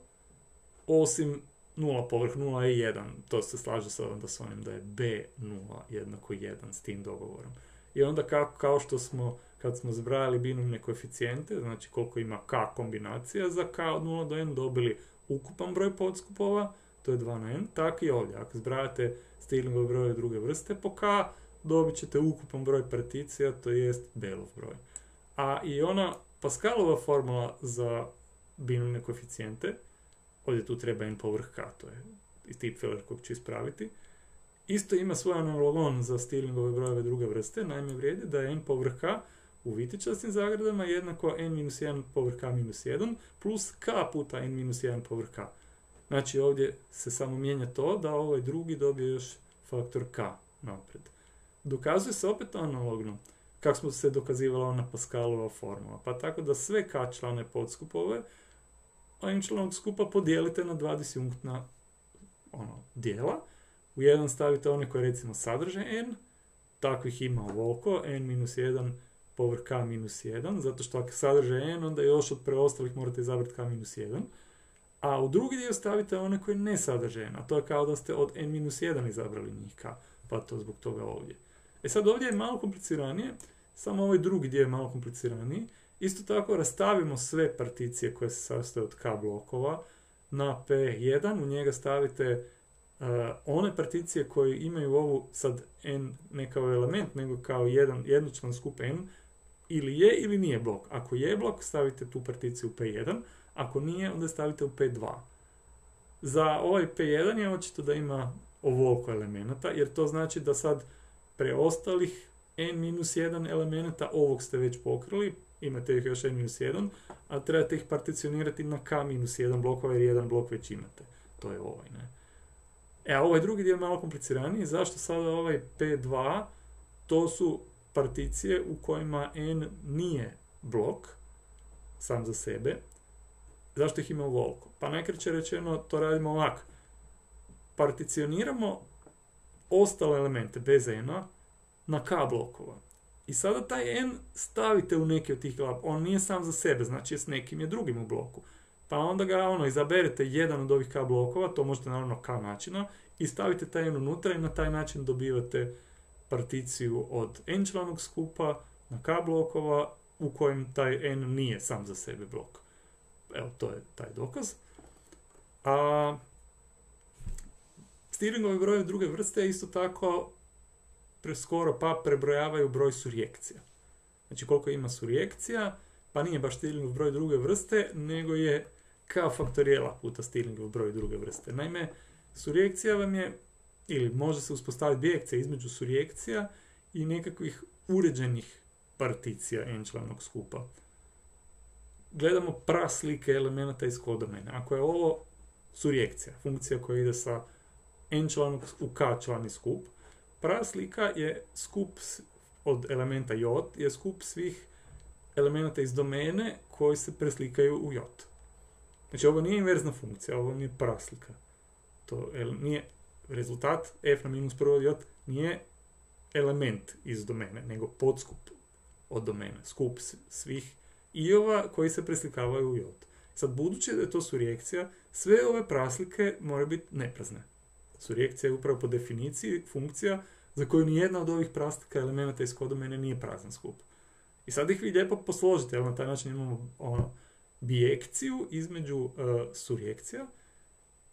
osim 0 povrh 0 je 1. To se slaže sa onda s onim da je B0 jednako 1 s tim dogovorom. I onda kao, kao što smo, kad smo zbrajali binomne koeficijente, znači koliko ima k kombinacija, za k od 0 do n dobili ukupan broj podskupova, to je 2 na n, tako i ovdje. Ako zbrajate Stirlingove broje druge vrste po k, dobit ćete ukupan broj particija, to jest Belov broj. A i ona Pascalova formula za binomne koeficijente, ovdje tu treba n povrh k, to je tip filler kog će ispraviti. Isto ima svoj analogon za Stirlingove brojeve druge vrste, naime vrijedi da je n povrh k u vitičastim zagradama jednako n-1 povrh k minus 1 plus k puta n-1 povrh k. Znači ovdje se samo mijenja to da ovaj drugi dobije još faktor k napred. Dokazuje se opet analogno kako smo se dokazivala ona Pascalova formula. Pa tako da sve k člane podskupove ovim skupa podijelite na dva disjunktna ono, dijela. U jedan stavite one koje recimo sadrže n, takvih ima ovoliko, n minus 1 povrh k minus 1, zato što ako sadrže n, onda još od preostalih morate izabrati k minus 1. A u drugi dio stavite one koje ne sadrže n, a to je kao da ste od n minus 1 izabrali njih k, pa to zbog toga ovdje. E sad ovdje je malo kompliciranije, samo ovaj drugi dio je malo kompliciraniji, Isto tako rastavimo sve particije koje se sastoje od K blokova na P1, u njega stavite uh, one particije koje imaju ovu sad N ne kao element, nego kao jedan, jednočlan skup N, ili je ili nije blok. Ako je blok, stavite tu particiju u P1, ako nije, onda stavite u P2. Za ovaj P1 je očito da ima ovoliko elemenata, jer to znači da sad preostalih n-1 elemenata ovog ste već pokrili, imate ih još n-1, a trebate ih particionirati na k-1 blokova jer jedan blok već imate. To je ovaj, ne. E, a ovaj drugi dio je malo kompliciraniji. Zašto sada ovaj P2? To su particije u kojima n nije blok, sam za sebe. Zašto ih ima ovoliko? Pa najkraće rečeno to radimo ovako. Particioniramo ostale elemente bez n na k blokova. I sada taj n stavite u neki od tih glava. On nije sam za sebe, znači s nekim je drugim u bloku. Pa onda ga ono, izaberete jedan od ovih k blokova, to možete naravno k načina, i stavite taj n unutra i na taj način dobivate particiju od n članog skupa na k blokova u kojem taj n nije sam za sebe blok. Evo, to je taj dokaz. A Stirlingovi druge vrste isto tako preskoro pa prebrojavaju broj surijekcija. Znači koliko ima surijekcija, pa nije baš Stirlingov broj druge vrste, nego je k faktorijela puta Stirlingov broj druge vrste. Naime, surijekcija vam je, ili može se uspostaviti bijekcija između surijekcija i nekakvih uređenih particija n-članog skupa. Gledamo pra slike elemenata iz kodomena. Ako je ovo surijekcija, funkcija koja ide sa n članog u k člani skup, pra slika je skup od elementa j, je skup svih elemenata iz domene koji se preslikaju u j. Znači ovo nije inverzna funkcija, ovo nije praslika. To nije rezultat f na minus prvo j nije element iz domene, nego podskup od domene, skup svih i-ova koji se preslikavaju u j. Sad, budući da je to surijekcija, sve ove praslike moraju biti neprazne. Surijekcija je upravo po definiciji funkcija za koju nijedna od ovih praslika elemenata iz kodomene nije prazan skup. I sad ih vi lijepo posložite, na taj način imamo ono, bijekciju između uh, surijekcija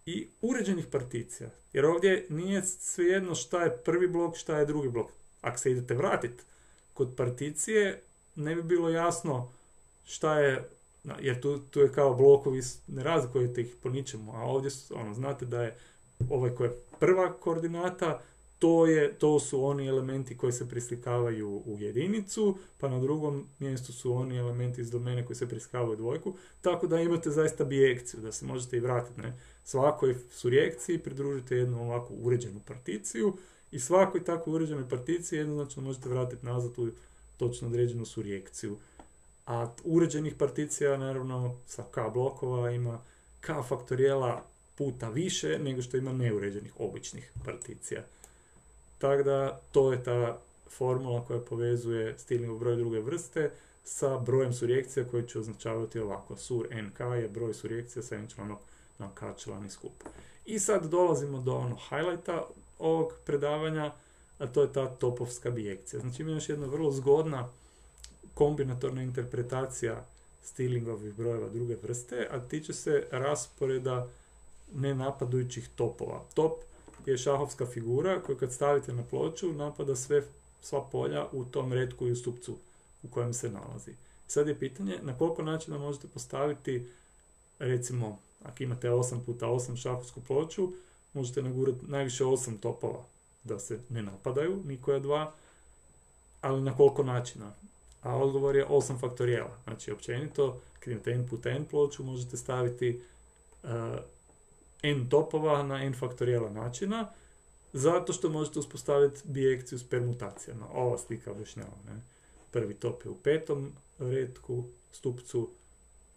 i uređenih particija. Jer ovdje nije svejedno šta je prvi blok, šta je drugi blok. Ako se idete vratiti kod particije, ne bi bilo jasno šta je, jer tu, tu je kao blokovi, ne razlikujete ih po ničemu, a ovdje ono, znate da je ovaj koji je prva koordinata, to, je, to su oni elementi koji se preslikavaju u jedinicu, pa na drugom mjestu su oni elementi iz domene koji se preslikavaju u dvojku, tako da imate zaista bijekciju, da se možete i vratiti. Ne? Svakoj surijekciji pridružite jednu ovakvu uređenu particiju i svakoj tako uređenoj particiji jednoznačno možete vratiti nazad u točno određenu surijekciju. A uređenih particija, naravno, sa k blokova ima k faktorijela puta više nego što ima neuređenih običnih particija. Tako da to je ta formula koja povezuje Stirlingov broj druge vrste sa brojem surijekcija koje će označavati ovako. Sur nk je broj surijekcija sa n članog na k člani skup. I sad dolazimo do ono highlighta ovog predavanja, a to je ta topovska bijekcija. Znači ima još jedna vrlo zgodna kombinatorna interpretacija Stirlingovih brojeva druge vrste, a tiče se rasporeda nenapadujućih topova. Top je šahovska figura koju kad stavite na ploču napada sve, sva polja u tom redku i u stupcu u kojem se nalazi. Sad je pitanje na koliko načina možete postaviti recimo ako imate 8 puta 8 šahovsku ploču možete nagurati najviše 8 topova da se ne napadaju, nikoja dva, ali na koliko načina? A odgovor je 8 faktorijela. Znači, općenito, kad imate n puta n ploču, možete staviti uh, n topova na n faktorijela načina, zato što možete uspostaviti bijekciju s permutacijama. Ova slika objašnjava. Ne? Prvi top je u petom redku, stupcu,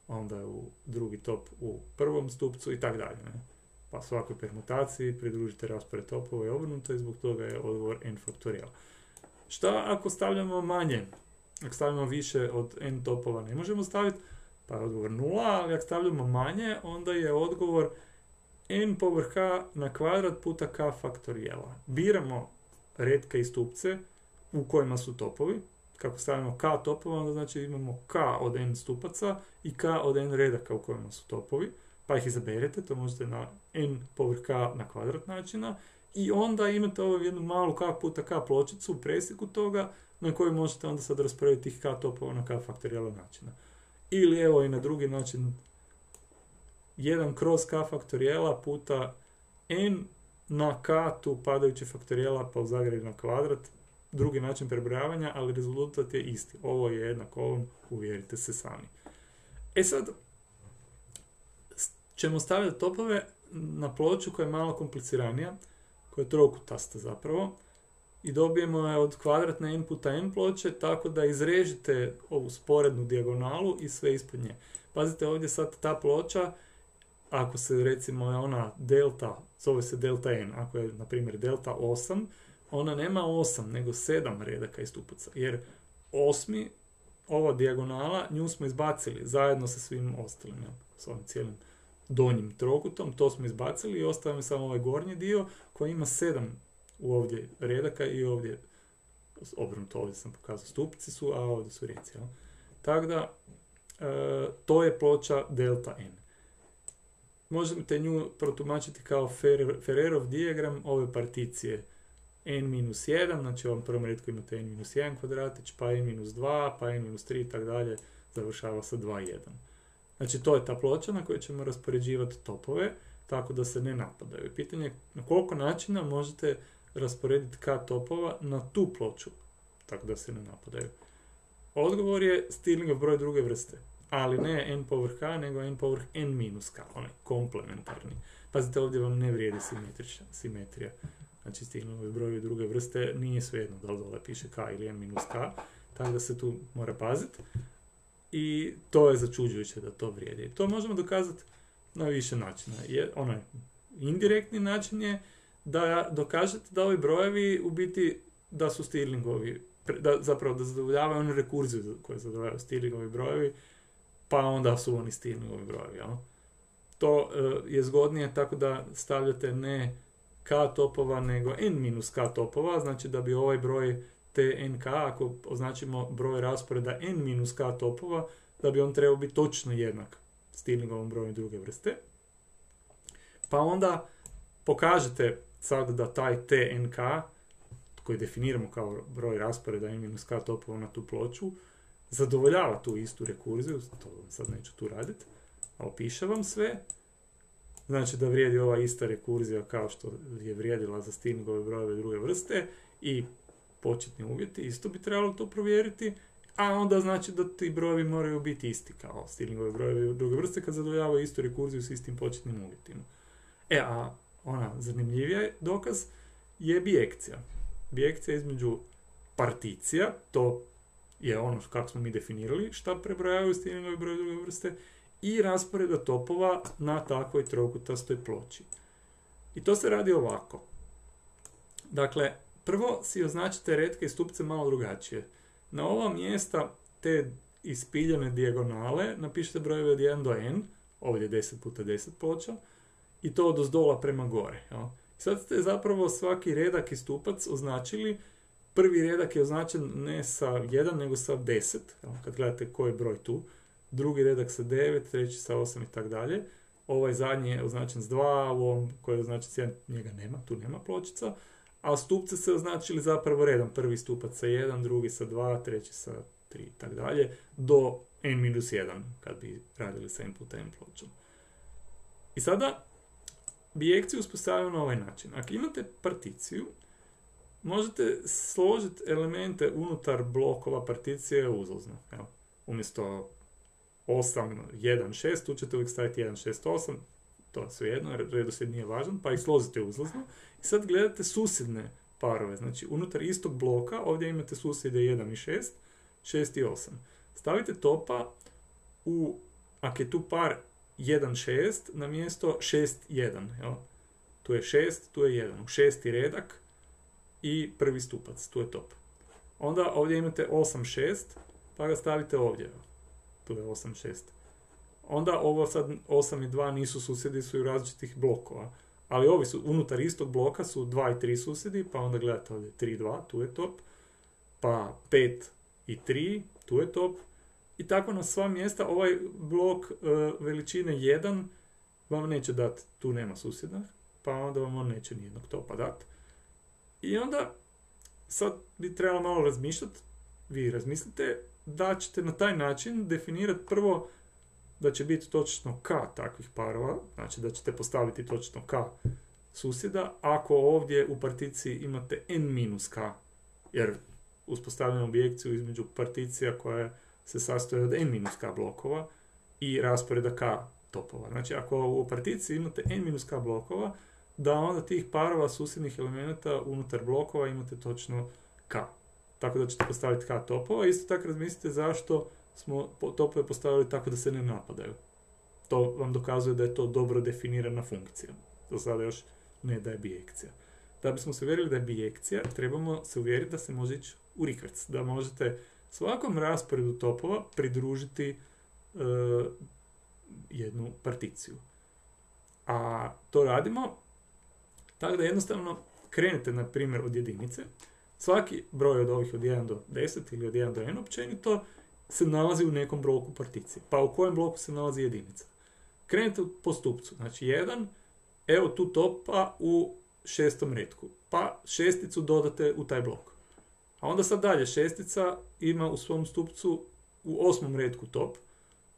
onda je u drugi top u prvom stupcu i tako dalje. Ne? Pa svakoj permutaciji pridružite raspored topova i obrnuto i zbog toga je odgovor n faktorijal. Šta ako stavljamo manje? Ako stavljamo više od n topova ne možemo staviti, pa je odgovor nula, ali ako stavljamo manje, onda je odgovor n povrh k na kvadrat puta k faktorijela. Biramo redke i stupce u kojima su topovi. Kako stavimo k topova, onda znači imamo k od n stupaca i k od n redaka u kojima su topovi. Pa ih izaberete, to možete na n povrh k na kvadrat načina. I onda imate ovu jednu malu k puta k pločicu u presjeku toga na koju možete onda sad rasporediti tih k topova na k faktorijela načina. Ili evo i na drugi način 1 kroz k faktorijela puta n na k tu padajući faktorijela pa u zagradi na kvadrat, drugi način prebrojavanja, ali rezultat je isti. Ovo je jednak ovom, uvjerite se sami. E sad, ćemo stavljati topove na ploču koja je malo kompliciranija, koja je trokutasta zapravo, i dobijemo je od kvadratne n puta n ploče, tako da izrežite ovu sporednu dijagonalu i sve ispod nje. Pazite ovdje sad ta ploča ako se recimo ona delta, zove se delta n, ako je na primjer delta 8, ona nema 8 nego 7 redaka i stupaca, jer osmi, ova dijagonala, nju smo izbacili zajedno sa svim ostalim, s ovim cijelim donjim trokutom, to smo izbacili i ostavimo samo ovaj gornji dio koji ima sedam u ovdje redaka i ovdje obrnuto ovdje sam pokazao stupci su, a ovdje su rijeci. Tako da, e, to je ploča delta n. Možete nju protumačiti kao Ferrerov dijagram ove particije n-1, znači u ovom prvom redku imate n-1 kvadratić, pa n-2, pa n-3 i tako dalje, završava sa 2,1. Znači to je ta ploča na kojoj ćemo raspoređivati topove, tako da se ne napadaju. Pitanje je na koliko načina možete rasporediti k topova na tu ploču, tako da se ne napadaju. Odgovor je Stirlingov broj druge vrste, ali ne n povrh k, nego n povrh n minus k, onaj komplementarni. Pazite, ovdje vam ne vrijedi simetrija. Znači Stirlingov broj druge vrste nije svejedno da li dole piše k ili n minus k, tako da se tu mora paziti. I to je začuđujuće da to vrijedi. To možemo dokazati na više načina. Je, onaj indirektni način je da dokažete da ovi brojevi u biti da su Stirlingovi, da, zapravo da zadovoljavaju onu rekurziju koju zadovoljavaju Stirlingovi brojevi, pa onda su oni Stirlingovi brojevi. Jel? To e, je zgodnije tako da stavljate ne k topova nego n minus k topova, znači da bi ovaj broj TNK, ako označimo broj rasporeda n minus k topova, da bi on trebao biti točno jednak Stirlingovom broju druge vrste. Pa onda pokažete sad da taj TNK, koji definiramo kao broj rasporeda n minus k topova na tu ploču, zadovoljava tu istu rekurziju, to sad neću tu raditi, a opiše vam sve. Znači da vrijedi ova ista rekurzija kao što je vrijedila za Stirlingove brojeve druge vrste i početni uvjeti, isto bi trebalo to provjeriti, a onda znači da ti brojevi moraju biti isti kao Stirlingove brojevi druge vrste kad zadovoljavaju istu rekurziju s istim početnim uvjetima. E, a ona zanimljivija dokaz je bijekcija. Bijekcija između particija, to je ono kako smo mi definirali šta prebrojavaju Stirlingove broje druge vrste, i rasporeda topova na takvoj trokutastoj ploči. I to se radi ovako. Dakle, prvo si označite redke i stupce malo drugačije. Na ova mjesta te ispiljene dijagonale napišite brojeve od 1 do n, ovdje 10 puta 10 ploča, i to od ozdola prema gore. Sad ste zapravo svaki redak i stupac označili, prvi redak je označen ne sa 1 nego sa 10, jel? kad gledate koji je broj tu, drugi redak sa 9, treći sa 8 i tako dalje. Ovaj zadnji je označen s 2, u ovom koji je označen s 1, njega nema, tu nema pločica, a stupce se označili zapravo redom, prvi stupac sa 1, drugi sa 2, treći sa 3 i tako dalje, do n-1 kad bi radili sa n puta n pločom. I sada bijekciju uspostavljamo na ovaj način. Ako imate particiju, možete složiti elemente unutar blokova particije uzlazno. Evo, umjesto 8, 1, 6, tu ćete uvijek staviti 1, 6, 8, to je svejedno, redoslijed nije važan, pa ih složite uzlazno. I sad gledate susjedne parove, znači unutar istog bloka, ovdje imate susjede 1 i 6, 6 i 8. Stavite topa u, ako je tu par 1-6 na mjesto 6-1. Tu je 6, tu je 1. U šesti redak i prvi stupac, tu je top. Onda ovdje imate 8-6, pa ga stavite ovdje. Tu je 8-6. Onda ovo sad 8 i 2 nisu susjedi, su i različitih blokova. Ali ovi su unutar istog bloka su 2 i 3 susjedi, pa onda gledate ovdje 3 2, tu je top. Pa 5 i 3, tu je top i tako na sva mjesta ovaj blok e, veličine 1 vam neće dati, tu nema susjeda, pa onda vam on neće nijednog topa dati. I onda sad bi trebalo malo razmišljati, vi razmislite da ćete na taj način definirati prvo da će biti točno k takvih parova, znači da ćete postaviti točno k susjeda, ako ovdje u particiji imate n-k, jer uspostavljamo objekciju između particija koja se sastoji od n-k blokova i rasporeda k topova. Znači, ako u particiji imate n-k blokova, da onda tih parova susjednih elemenata unutar blokova imate točno k. Tako da ćete postaviti k topova. Isto tako razmislite zašto smo topove postavili tako da se ne napadaju. To vam dokazuje da je to dobro definirana funkcija. Do sada još ne da je bijekcija. Da bismo se uvjerili da je bijekcija, trebamo se uvjeriti da se može ići u rikvrc. Da možete svakom rasporedu topova pridružiti e, jednu particiju. A to radimo tako da jednostavno krenete, na primjer, od jedinice. Svaki broj od ovih od 1 do 10 ili od 1 do n općenito se nalazi u nekom bloku particije. Pa u kojem bloku se nalazi jedinica? Krenete po stupcu. Znači, jedan, evo tu topa u šestom redku. Pa šesticu dodate u taj blok. A onda sad dalje, šestica ima u svom stupcu u osmom redku top,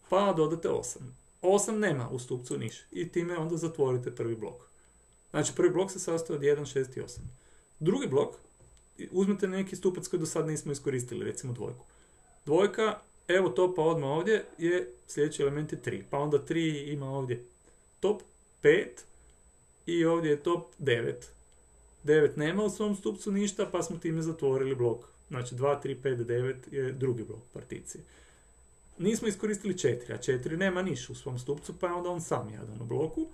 pa dodate osam. Osam nema u stupcu niš i time onda zatvorite prvi blok. Znači prvi blok se sastoji od 1, 6 i 8. Drugi blok, uzmete neki stupac koji do sad nismo iskoristili, recimo dvojku. Dvojka, evo topa odmah ovdje, je sljedeći element je 3. Pa onda 3 ima ovdje top 5 i ovdje je top 9. 9 nema u svom stupcu ništa, pa smo time zatvorili blok. Znači 2, 3, 5, 9 je drugi blok particije. Nismo iskoristili 4, a 4 nema niš u svom stupcu, pa je onda on sam jedan u bloku.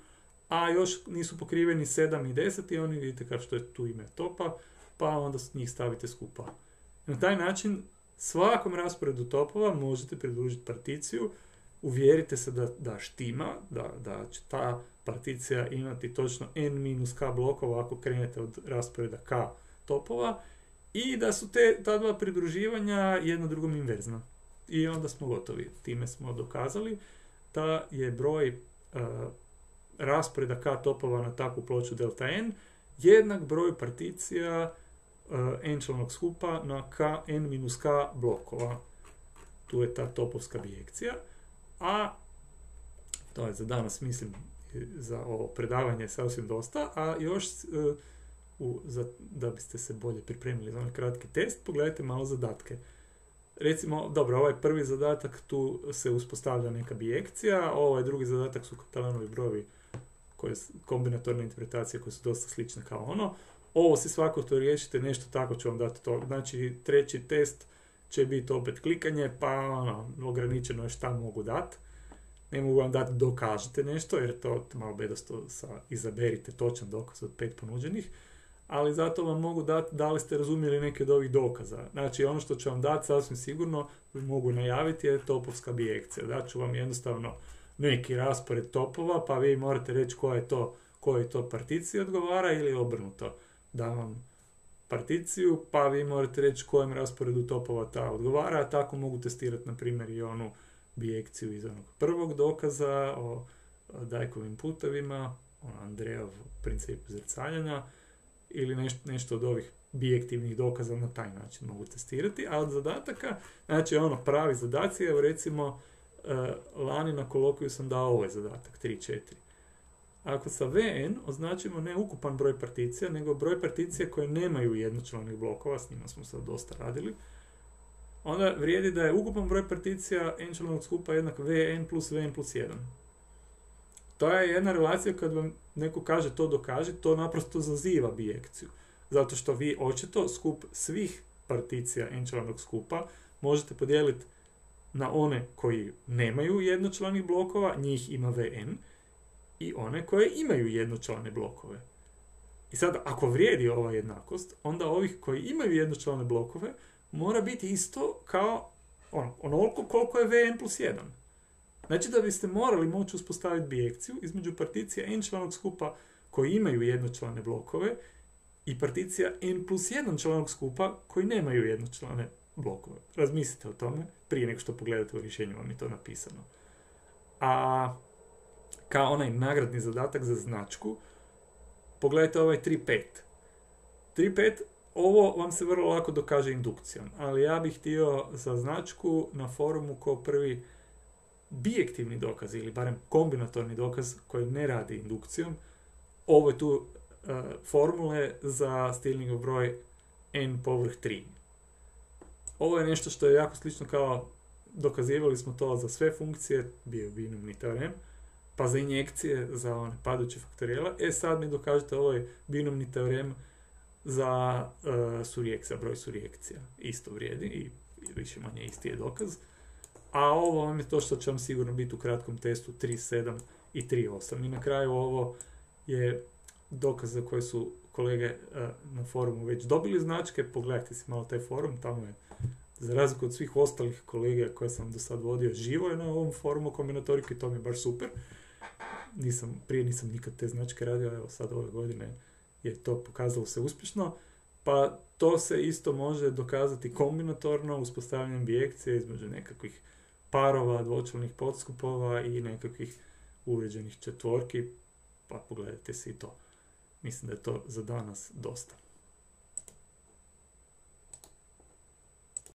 A još nisu pokriveni 7 i 10 i oni vidite kao što je tu ime topa, pa onda njih stavite skupa. Na taj način svakom rasporedu topova možete pridružiti particiju, uvjerite se da, da štima, da, da će ta particija imati točno n-k blokova ako krenete od rasporeda k topova i da su te, ta dva pridruživanja jedno drugom inverzna. I onda smo gotovi. Time smo dokazali da je broj uh, rasporeda k topova na takvu ploču delta n jednak broju particija uh, n članog skupa na k, n minus k blokova. Tu je ta topovska bijekcija. A to je za danas, mislim, za ovo predavanje sasvim dosta, a još u, za, da biste se bolje pripremili za onaj kratki test, pogledajte malo zadatke. Recimo, dobro, ovaj prvi zadatak, tu se uspostavlja neka bijekcija, ovaj drugi zadatak su katalanovi brojevi, koje, kombinatorne interpretacije koje su dosta slične kao ono. Ovo si svako to riješite, nešto tako ću vam dati to. Znači, treći test će biti opet klikanje, pa ono, ograničeno je šta mogu dati. Ne mogu vam dati dokažete nešto, jer to malo bedasto sa izaberite točan dokaz od pet ponuđenih ali zato vam mogu dati da li ste razumjeli neke od ovih dokaza. Znači, ono što ću vam dati sasvim sigurno, mogu najaviti, je topovska bijekcija. Dat ću vam jednostavno neki raspored topova, pa vi morate reći koja je to, koji to particiji odgovara ili obrnuto. Da vam particiju, pa vi morate reći kojem rasporedu topova ta odgovara, a tako mogu testirati, na primjer, i onu bijekciju iz onog prvog dokaza o dajkovim putevima, on Andrejov princip zrcaljanja, ili nešto, nešto od ovih bijektivnih dokaza na taj način mogu testirati, a od zadataka, znači ono pravi zadaci, evo recimo lani na kolokviju sam dao ovaj zadatak, 3-4. Ako sa VN označimo ne ukupan broj particija, nego broj particija koje nemaju jednočlanih blokova, s njima smo sad dosta radili, onda vrijedi da je ukupan broj particija n skupa jednak Vn plus Vn plus 1 to je jedna relacija kad vam neko kaže to dokaže, to naprosto zaziva bijekciju. Zato što vi očito skup svih particija n skupa možete podijeliti na one koji nemaju jednočlanih blokova, njih ima Vn, i one koje imaju jednočlane blokove. I sad, ako vrijedi ova jednakost, onda ovih koji imaju jednočlane blokove mora biti isto kao ono, onoliko koliko je Vn plus 1. Znači da biste morali moći uspostaviti bijekciju između particija n članog skupa koji imaju jednočlane blokove i particija n plus jedan članog skupa koji nemaju jednočlane blokove. Razmislite o tome prije nego što pogledate u rješenju vam je to napisano. A kao onaj nagradni zadatak za značku, pogledajte ovaj 3.5. 3.5, ovo vam se vrlo lako dokaže indukcijom, ali ja bih htio za značku na forumu kao prvi bijektivni dokaz ili barem kombinatorni dokaz koji ne radi indukcijom, ovo je tu uh, formule za Stirlingov broj n povrh 3. Ovo je nešto što je jako slično kao dokazivali smo to za sve funkcije, bio binomni teorem, pa za injekcije, za one paduće faktorijela. E sad mi dokažete ovaj binomni teorem za surijekcija, broj surijekcija. Isto vrijedi i više manje isti je dokaz. A ovo vam je to što će vam sigurno biti u kratkom testu 3.7 i 3.8. I na kraju ovo je dokaz za koje su kolege e, na forumu već dobili značke. Pogledajte si malo taj forum, tamo je za razliku od svih ostalih kolega koje sam do sad vodio, živo na ovom forumu kombinatorike to mi je baš super. nisam, prije nisam nikad te značke radio, evo sad ove godine je to pokazalo se uspješno, pa to se isto može dokazati kombinatorno uspostavljanjem bijekcije između nekakvih parova, dvočelnih podskupova i nekakvih uređenih četvorki, pa pogledajte si i to. Mislim da je to za danas dosta.